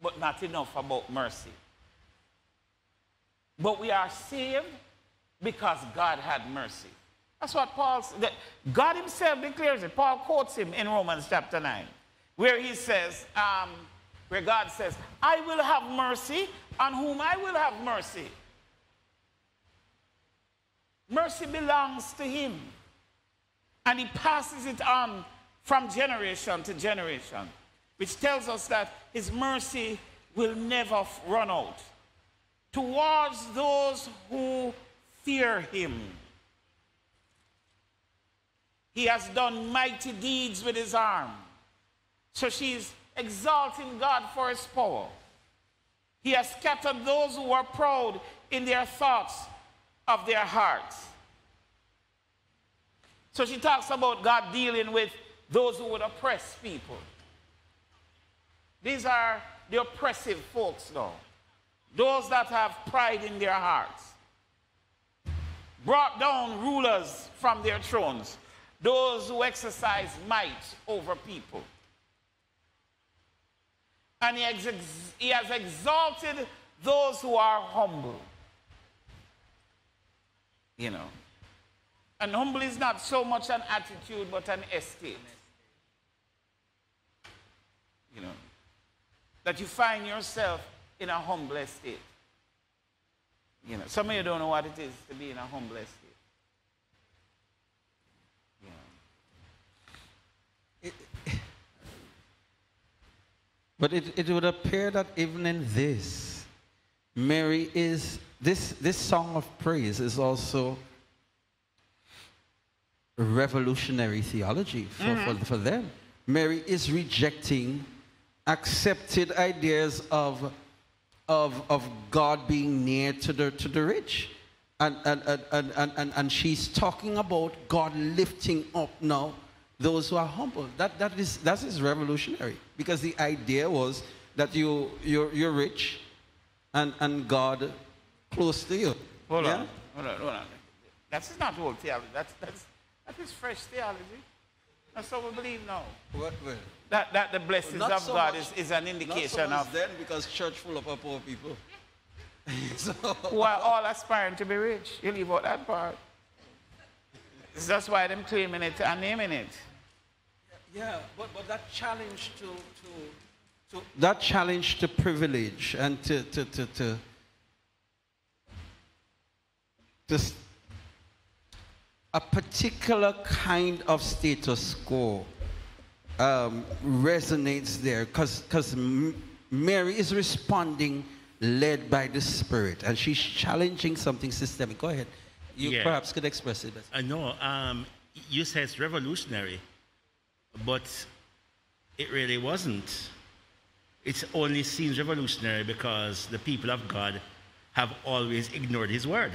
but not enough about mercy. But we are saved because God had mercy. That's what Paul said. God himself declares it. Paul quotes him in Romans chapter 9, where he says, um, where God says, I will have mercy on whom I will have mercy. Mercy belongs to him. And he passes it on from generation to generation, which tells us that his mercy will never run out towards those who fear him. He has done mighty deeds with his arm. So she's exalting God for his power. He has scattered those who are proud in their thoughts of their hearts. So she talks about God dealing with those who would oppress people. These are the oppressive folks now. Those that have pride in their hearts. Brought down rulers from their thrones. Those who exercise might over people. And he, he has exalted those who are humble. You know. And humble is not so much an attitude, but an estate. You know. That you find yourself in a humble estate. You know, some of you don't know what it is to be in a humble estate. You know. But it, it would appear that even in this, Mary is this this song of praise is also revolutionary theology for, Mm-hmm. for, for them. Mary is rejecting accepted ideas of, of, of God being near to the, to the rich. And, and, and, and, and, and, and she's talking about God lifting up now those who are humble. That, that, is, that is revolutionary because the idea was that you, you're, you're rich and, and God close to you. Hold Yeah? on. Hold on, hold on. That's not old theology. That's, that's, that is fresh theology. That's what we believe now. What, well, That, that the blessings Not of so God much- is, is an indication so of then because church full of poor people. so, who are all aspiring to be rich. You leave out that part. That's why them claiming it and naming it. Yeah, but, but that challenge to, to, to that challenge to privilege and to to to to, to s- a particular kind of status quo um, resonates there because because Mary is responding led by the Spirit and she's challenging something systemic. Go ahead. You Yeah. perhaps could express it better. I know. Um, you say it's revolutionary, but it really wasn't. It only seems revolutionary because the people of God have always ignored His word.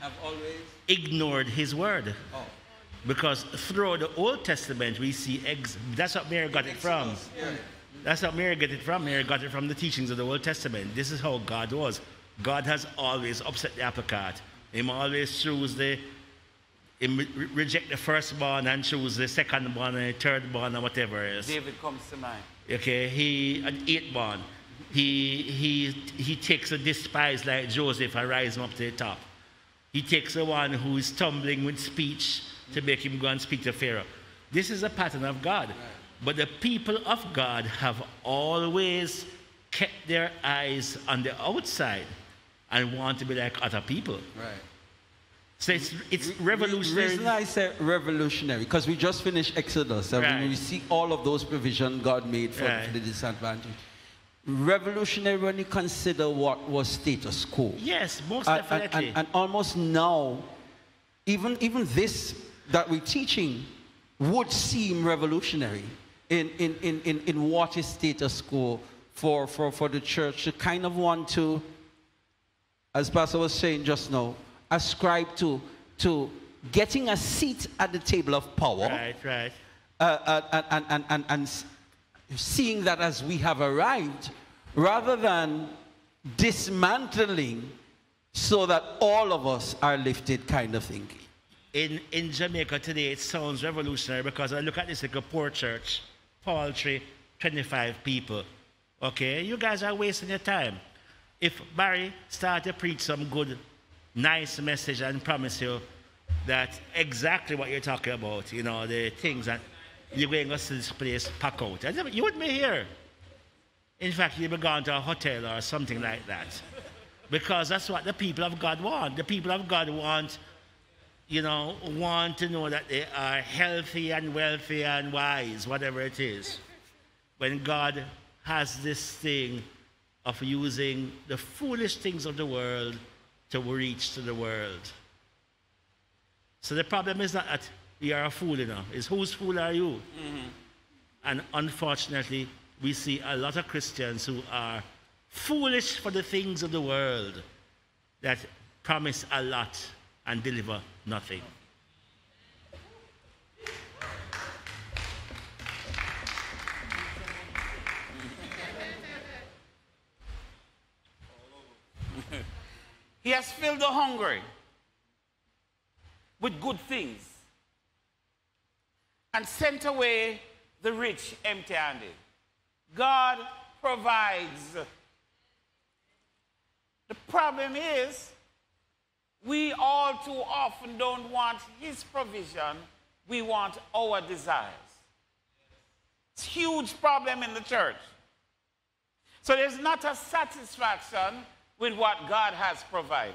have always, Ignored His word. oh, Because throughout the Old Testament, we see ex- that's what Mary got it from. yeah. That's what Mary got it from. Mary got it from the teachings of the Old Testament. This is how God was. God has always upset the apple cart. Him always choose the, re- reject the firstborn and choose the secondborn and the thirdborn or whatever it is. David comes to mind. Okay, he an eightborn. He he he takes a despised like Joseph and rise him up to the top. He takes the one who is stumbling with speech to make him go and speak to Pharaoh. This is a pattern of God. But the people of God have always kept their eyes on the outside and want to be like other people. Right. So it's, it's The revolutionary. reason I say revolutionary, because we just finished Exodus, and Right. we see all of those provision God made for, Right. the disadvantaged. Revolutionary when you consider what was status quo. Yes, most And, and- definitely. and- and almost now, even, even this that we're teaching would seem revolutionary in, in, in, in, in what is status quo for, for, for the church to kind of want to, as Pastor was saying just now, ascribe to, to getting a seat at the table of power right, right. uh, uh, and, and, and, and, and seeing that as we have arrived, rather than dismantling so that all of us are lifted kind of thing. in, in Jamaica today, it sounds revolutionary because I look at this like a poor church, paltry, 25 people. Okay, you guys are wasting your time. If Barry started to preach some good, nice message and promise you that exactly what you're talking about, you know, the things that you're going to this place pack out, and you wouldn't be here. In fact, you'd be gone to a hotel or something like that. Because that's what the people of God want. The people of God want you know, want to know that they are healthy and wealthy and wise, whatever it is. When God has this thing of using the foolish things of the world to reach to the world. So the problem is not that we are a fool, you know, it's whose fool are you? Mm-hmm. And unfortunately, we see a lot of Christians who are foolish for the things of the world that promise a lot and deliver nothing. He has filled the hungry with good things and sent away the rich empty handed. God provides. The problem is, we all too often don't want His provision, we want our desires. It's huge problem in the church. So there's not a satisfaction with what God has provided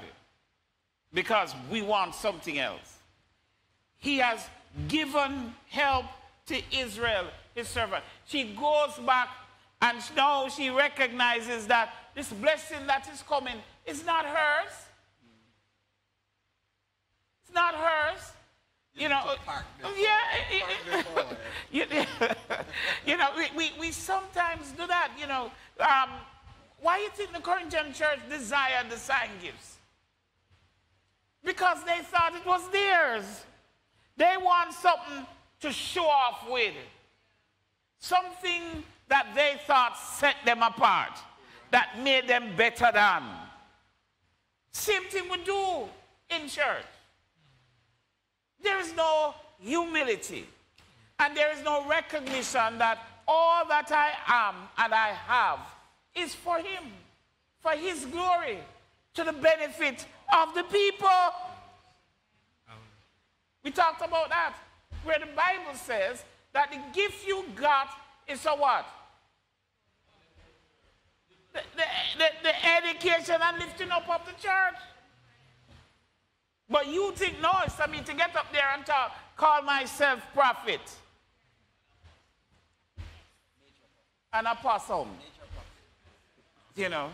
because we want something else. He has given help to Israel, his servant. She goes back And now she recognizes that this blessing that is coming is not hers. It's not hers. You know, yeah, you, you know, we, we, we sometimes do that, you know. Um, why you think the Corinthian church desired the sign gifts? Because they thought it was theirs. They want something to show off with. Something that they thought set them apart, that made them better than. Same thing we do in church. There is no humility. And there is no recognition that all that I am and I have is for Him, for His glory, to the benefit of the people. We talked about that, where the Bible says that the gift you got is a what? The, the, the, the education and lifting up of the church. But you think, no, it's for me to get up there and talk, call myself prophet. An apostle. You know?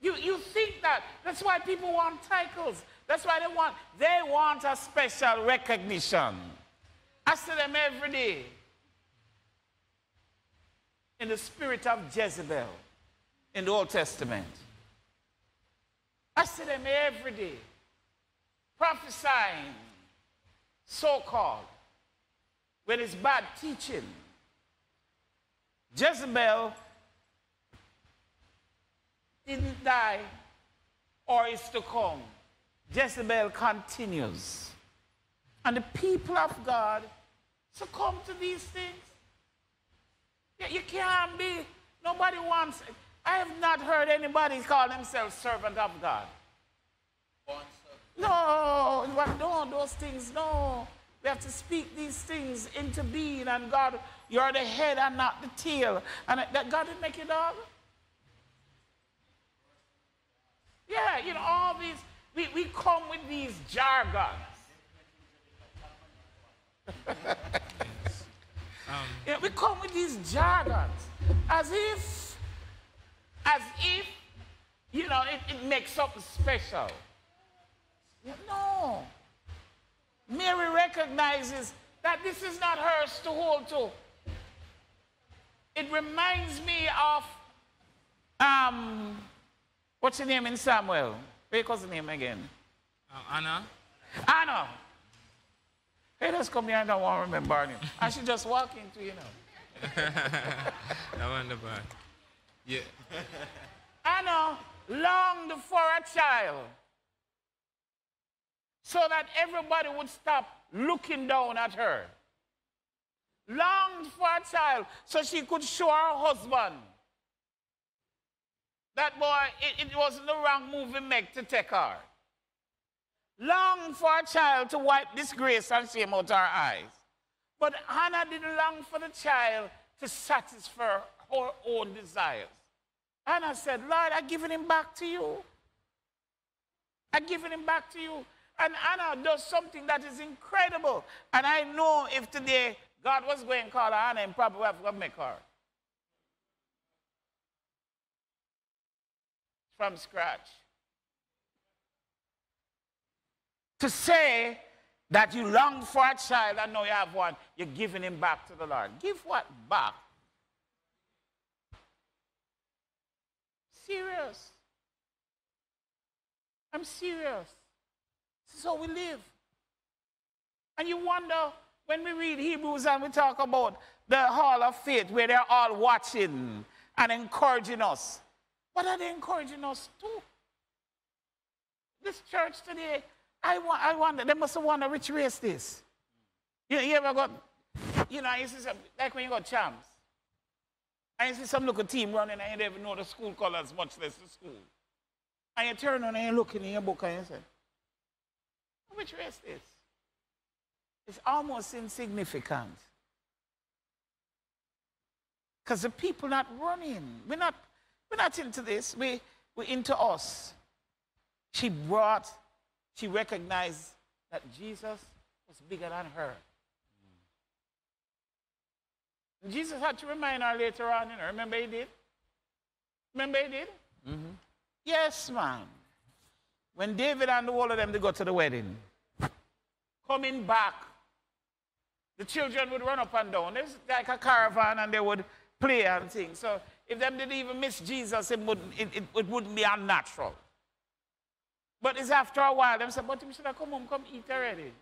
You, you think that. That's why people want titles. That's why they want, they want a special recognition. I see them every day. In the spirit of Jezebel in the Old Testament. I see them every day prophesying, so called, when it's bad teaching. Jezebel didn't die or is to come. Jezebel continues. And the people of God succumb to these things. You can't be, nobody wants, I have not heard anybody call themselves servant of God. No, no, those things, no. We have to speak these things into being, and God, you're the head and not the tail. And that God didn't make you dog. Yeah, you know, all these, we, we come with these jargons. um. yeah, we come with these jargons as if, as if, you know, it, it makes something special. No. Mary recognizes that this is not hers to hold to. It reminds me of, um, what's your name in Samuel? What's the name again? Uh, Anna. Anna. Hey, let's come here. I don't want to remember her name. I should just walk into, you know. I wonder about. Yeah. Anna longed for a child so that everybody would stop looking down at her. Longed for a child so she could show her husband. That boy, it, it wasn't the wrong move he made to take her. Longed for a child to wipe disgrace and shame out of her eyes. But Hannah didn't long for the child to satisfy her own desires. Hannah said, Lord, I've given him back to you. I've given him back to you. And Anna does something that is incredible. And I know if today God was going to call her Anna, and probably would have to make her. From scratch. To say that you long for a child and now you have one, you're giving him back to the Lord. Give what back? Serious. I'm serious. This is how we live. And you wonder when we read Hebrews and we talk about the hall of faith where they're all watching and encouraging us. What are they encouraging us to? This church today, I, wa- I wonder, they must have wondered which race this. You, you ever got, you know, some, like when you got champs. You see some little team running and you even know the school colors, much less the school. And you turn on and you look in your book and you say, which race is? It's almost insignificant. Because the people not running. We're not, we're not into this. We, we're into us. She brought, she recognized that Jesus was bigger than her. Jesus had to remind her later on, you know. Remember he did? Remember he did? Mm-hmm. Yes, man. When David and all of them they go to the wedding, coming back, the children would run up and down. It's like a caravan and they would play and things. So if them didn't even miss Jesus, it wouldn't, it, it, it wouldn't be unnatural. But it's after a while, them say, but you should have come home, come eat already.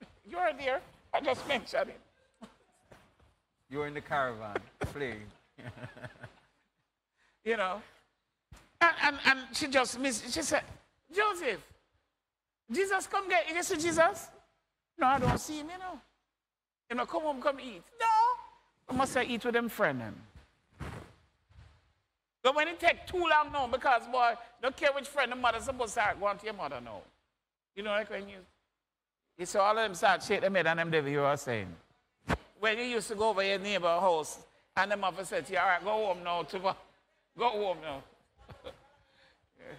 You're there. I just mentioned it. You're in the caravan, fleeing. you know. And, and, and she just missed, she said, Joseph, Jesus, come get you. see Jesus? No, I don't see him, you know. You know, come home, come eat. No. I must say eat with them friend But when it take too long now, because boy, don't care which friend the mother supposed to go on to your mother now. You know, like when you you saw all of them start shake their head and them devil you are saying. When you used to go over your neighbor house and the mother said to you, all right, go home now, to go home now. yeah.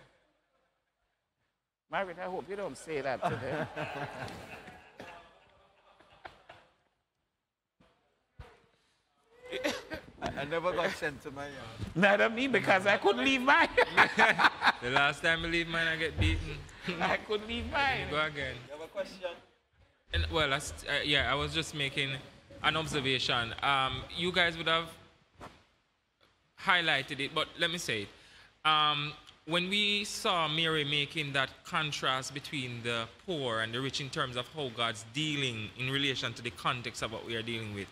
Margaret, I hope you don't say that to them. I never got sent to my yard. Neither me because I couldn't leave mine. the last time I leave mine, I get beaten. I couldn't leave mine. Go again. You have a question? And, well, uh, yeah, I was just making an observation. Um, you guys would have highlighted it, but let me say it. Um, when we saw Mary making that contrast between the poor and the rich in terms of how God's dealing in relation to the context of what we are dealing with,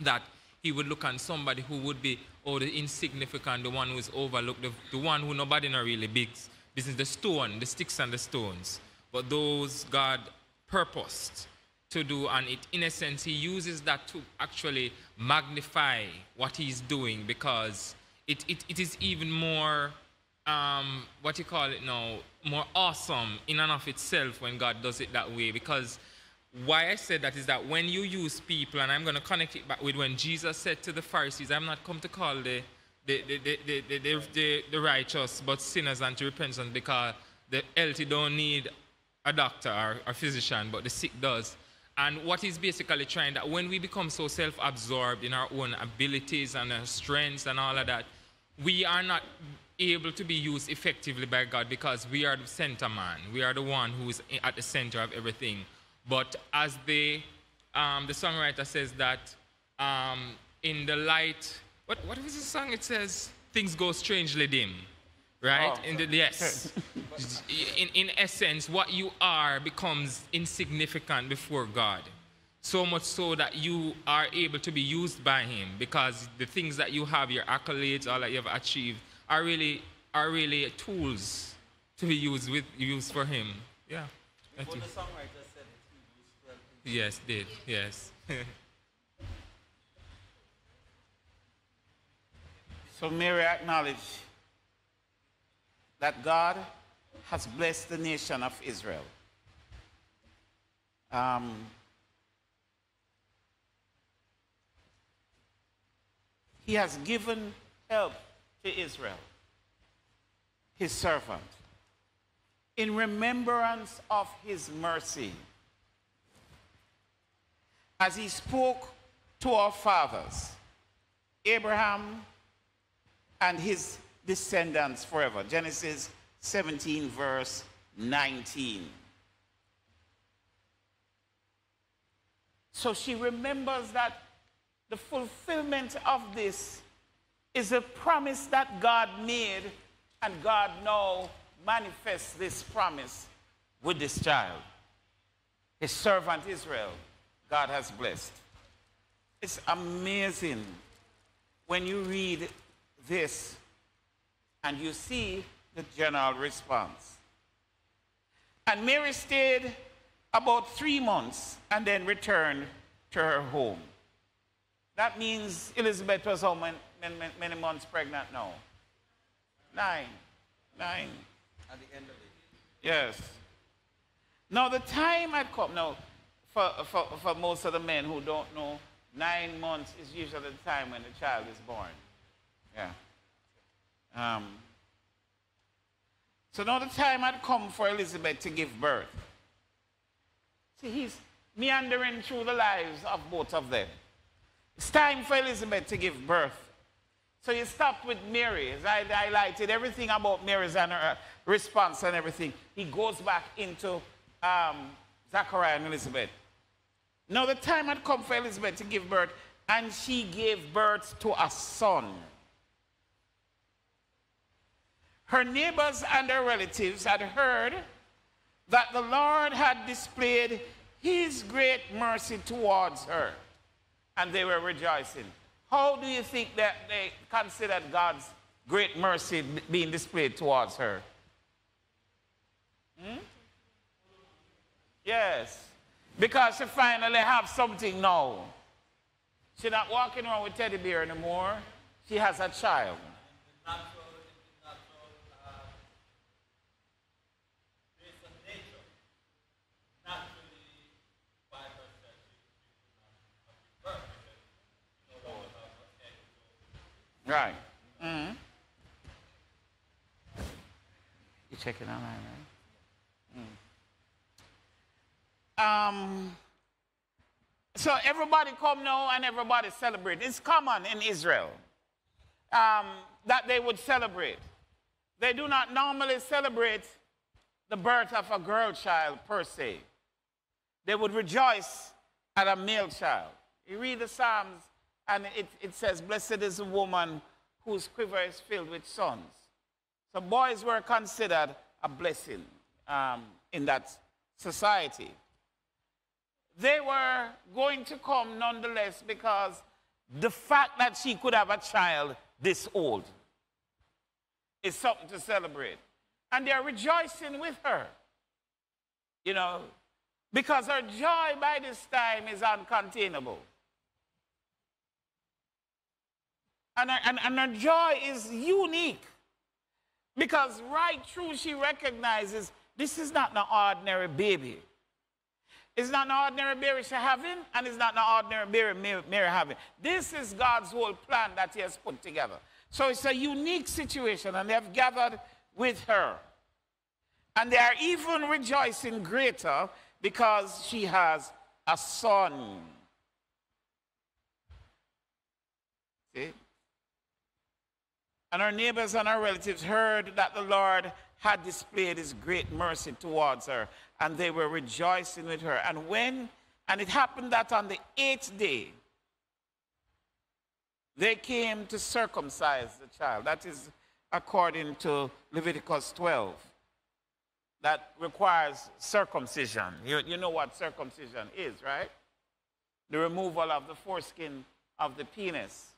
that he would look on somebody who would be, oh, the insignificant, the one who is overlooked, the, the one who nobody not really big. This is the stone, the sticks and the stones. But those God purposed to do, and it, in a sense, he uses that to actually magnify what he's doing because it, it, it is even more, um, what you call it now, more awesome in and of itself when God does it that way because why I said that is that when you use people, and I'm going to connect it back with when Jesus said to the Pharisees, I'm not come to call the, the, the, the, the, the, the righteous, but sinners unto repentance because the healthy don't need a doctor or a physician, but the sick does. And what he's basically trying that when we become so self-absorbed in our own abilities and our strengths and all of that, we are not able to be used effectively by God because we are the center man. We are the one who is at the center of everything. But as the, um, the songwriter says that um, in the light, what, what was the song? It says, things go strangely dim, right? Oh, in the, yes. in, in essence, what you are becomes insignificant before God. So much so that you are able to be used by Him because the things that you have, your accolades, all that you have achieved, are really, are really tools to be used, with, used for Him. Yeah. Thank you. Yes, did. Yes. so Mary acknowledged that God has blessed the nation of Israel. Um, he has given help to Israel, his servant, in remembrance of his mercy as he spoke to our fathers, Abraham and his descendants forever. Genesis 17, verse 19. So she remembers that the fulfillment of this is a promise that God made, and God now manifests this promise with this child, his servant Israel. God has blessed. It's amazing when you read this and you see the general response. And Mary stayed about three months and then returned to her home. That means Elizabeth was how many, many, many months pregnant now? Nine. Nine. At the end of it. Yes. Now the time had come. Now, for, for, for most of the men who don't know, nine months is usually the time when the child is born. Yeah. Um, so now the time had come for Elizabeth to give birth. See, he's, meandering through the lives of both of them. It's time for Elizabeth to give birth. So you stopped with Mary. As I highlighted everything about Mary's and her response and everything. He goes back into um, Zachariah and Elizabeth. Now the time had come for Elizabeth to give birth, and she gave birth to a son. Her neighbors and her relatives had heard that the Lord had displayed his great mercy towards her, and they were rejoicing. How do you think that they considered God's great mercy being displayed towards her? Hmm? Yes, because she finally have something now. She's not walking around with teddy bear anymore. She has a child. Right. Mm-hmm. You checking online, right? Mm. Um, so everybody come now and everybody celebrate. It's common in Israel um, that they would celebrate. They do not normally celebrate the birth of a girl child per se. They would rejoice at a male child. You read the Psalms and it, it says, Blessed is the woman whose quiver is filled with sons. So boys were considered a blessing um, in that society. They were going to come nonetheless because the fact that she could have a child this old is something to celebrate. And they're rejoicing with her. You know, because her joy by this time is uncontainable. And her, and, and her joy is unique. Because right through she recognizes this is not an ordinary baby. It's not an ordinary she's having, and it's not an ordinary Mary having. This is God's whole plan that He has put together. So it's a unique situation, and they have gathered with her. And they are even rejoicing greater because she has a son. See? And our neighbors and our relatives heard that the Lord had displayed his great mercy towards her, and they were rejoicing with her. And when, and it happened that on the eighth day, they came to circumcise the child. That is according to Leviticus 12. That requires circumcision. You, you know what circumcision is, right? The removal of the foreskin of the penis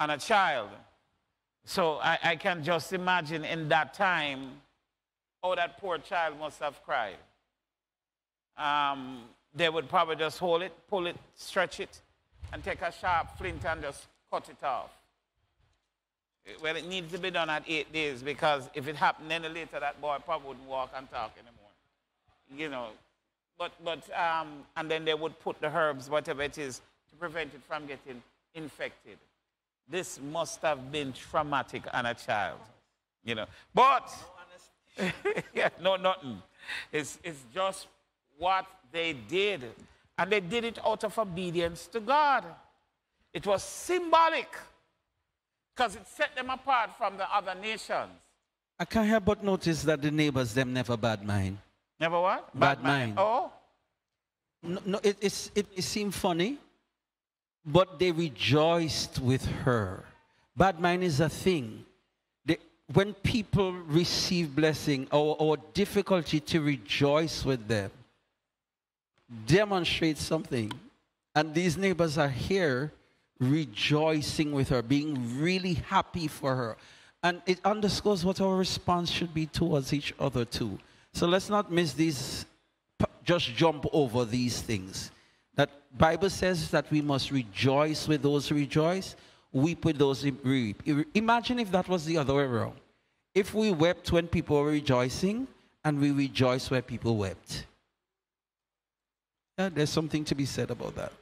on a child so I, I can just imagine in that time oh, that poor child must have cried. Um, they would probably just hold it, pull it, stretch it, and take a sharp flint and just cut it off. Well, it needs to be done at eight days because if it happened any later, that boy probably wouldn't walk and talk anymore. You know, but, but um, and then they would put the herbs, whatever it is, to prevent it from getting infected. This must have been traumatic on a child, you know. But, yeah, no, nothing. It's, it's just what they did. And they did it out of obedience to God. It was symbolic because it set them apart from the other nations. Uh, I can't help but notice that the neighbors, them never bad mind. Never what? Bad, bad mind. mind. Oh? No, no it, it, it seemed funny but they rejoiced with her. Bad mind is a thing. They, when people receive blessing or, or difficulty to rejoice with them, demonstrate something. And these neighbors are here rejoicing with her, being really happy for her. And it underscores what our response should be towards each other, too. So let's not miss these, just jump over these things. That Bible says that we must rejoice with those who rejoice, weep with those who weep. Imagine if that was the other way around. If we wept when people were rejoicing and we rejoice where people wept. Yeah, there's something to be said about that.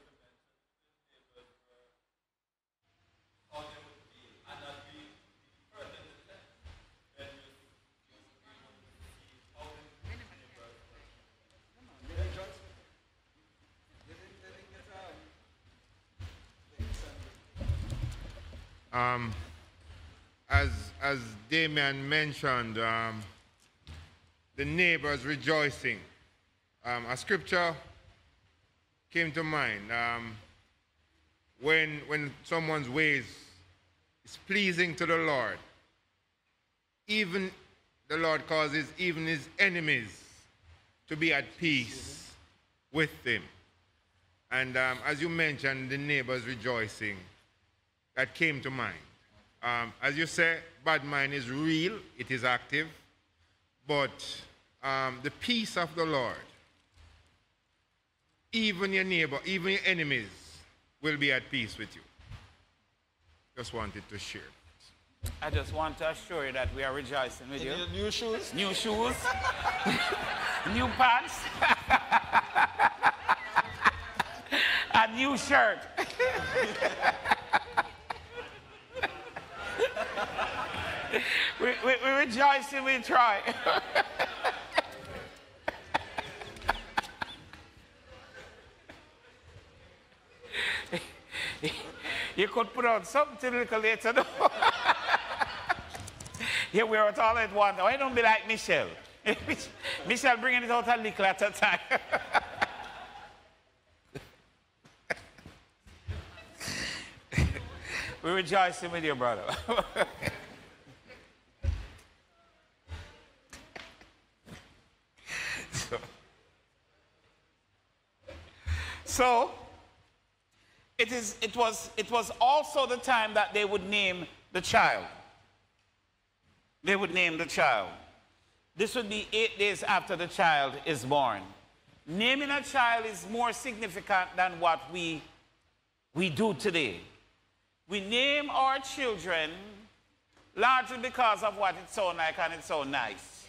Um, as, as Damian mentioned, um, the neighbors rejoicing. Um, a scripture came to mind. Um, when, when someone's ways is pleasing to the Lord, even the Lord causes even his enemies to be at peace with him. And um, as you mentioned, the neighbors rejoicing, that came to mind. Um, as you say, bad mind is real, it is active, but um, the peace of the Lord, even your neighbor, even your enemies, will be at peace with you. Just wanted to share. I just want to assure you that we are rejoicing with you. New shoes? New shoes, new pants, a new shirt. we, we, we rejoicing, we try. you could put on something a little later. though. Here we are all at once. Oh, Why don't be like Michelle? Michelle bringing it out a little at a time. We're rejoicing with you, brother. so, so it, is, it, was, it was also the time that they would name the child. They would name the child. This would be eight days after the child is born. Naming a child is more significant than what we, we do today. We name our children largely because of what it so like and it's so nice.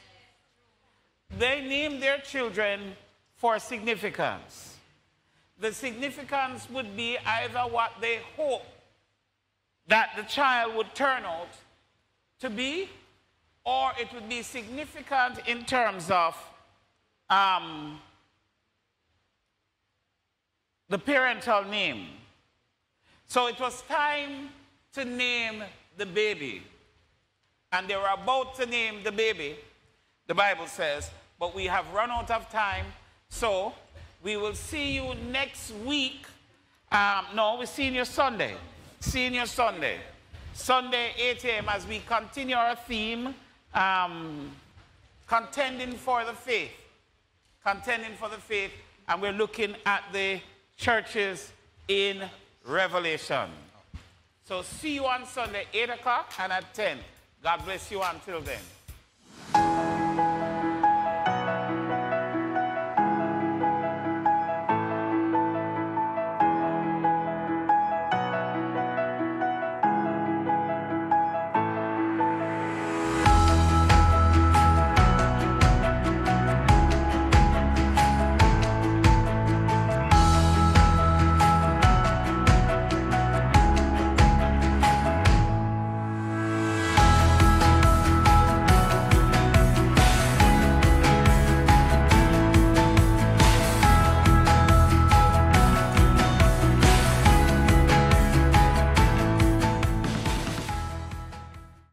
They name their children for significance. The significance would be either what they hope that the child would turn out to be, or it would be significant in terms of um, the parental name. So it was time to name the baby. And they were about to name the baby, the Bible says, but we have run out of time. So we will see you next week. Um, no, we're seeing you Sunday. Seeing you Sunday. Sunday, 8 a.m., as we continue our theme, um, contending for the faith. Contending for the faith. And we're looking at the churches in Revelation. So see you on Sunday, 8 o'clock and at 10. God bless you until then.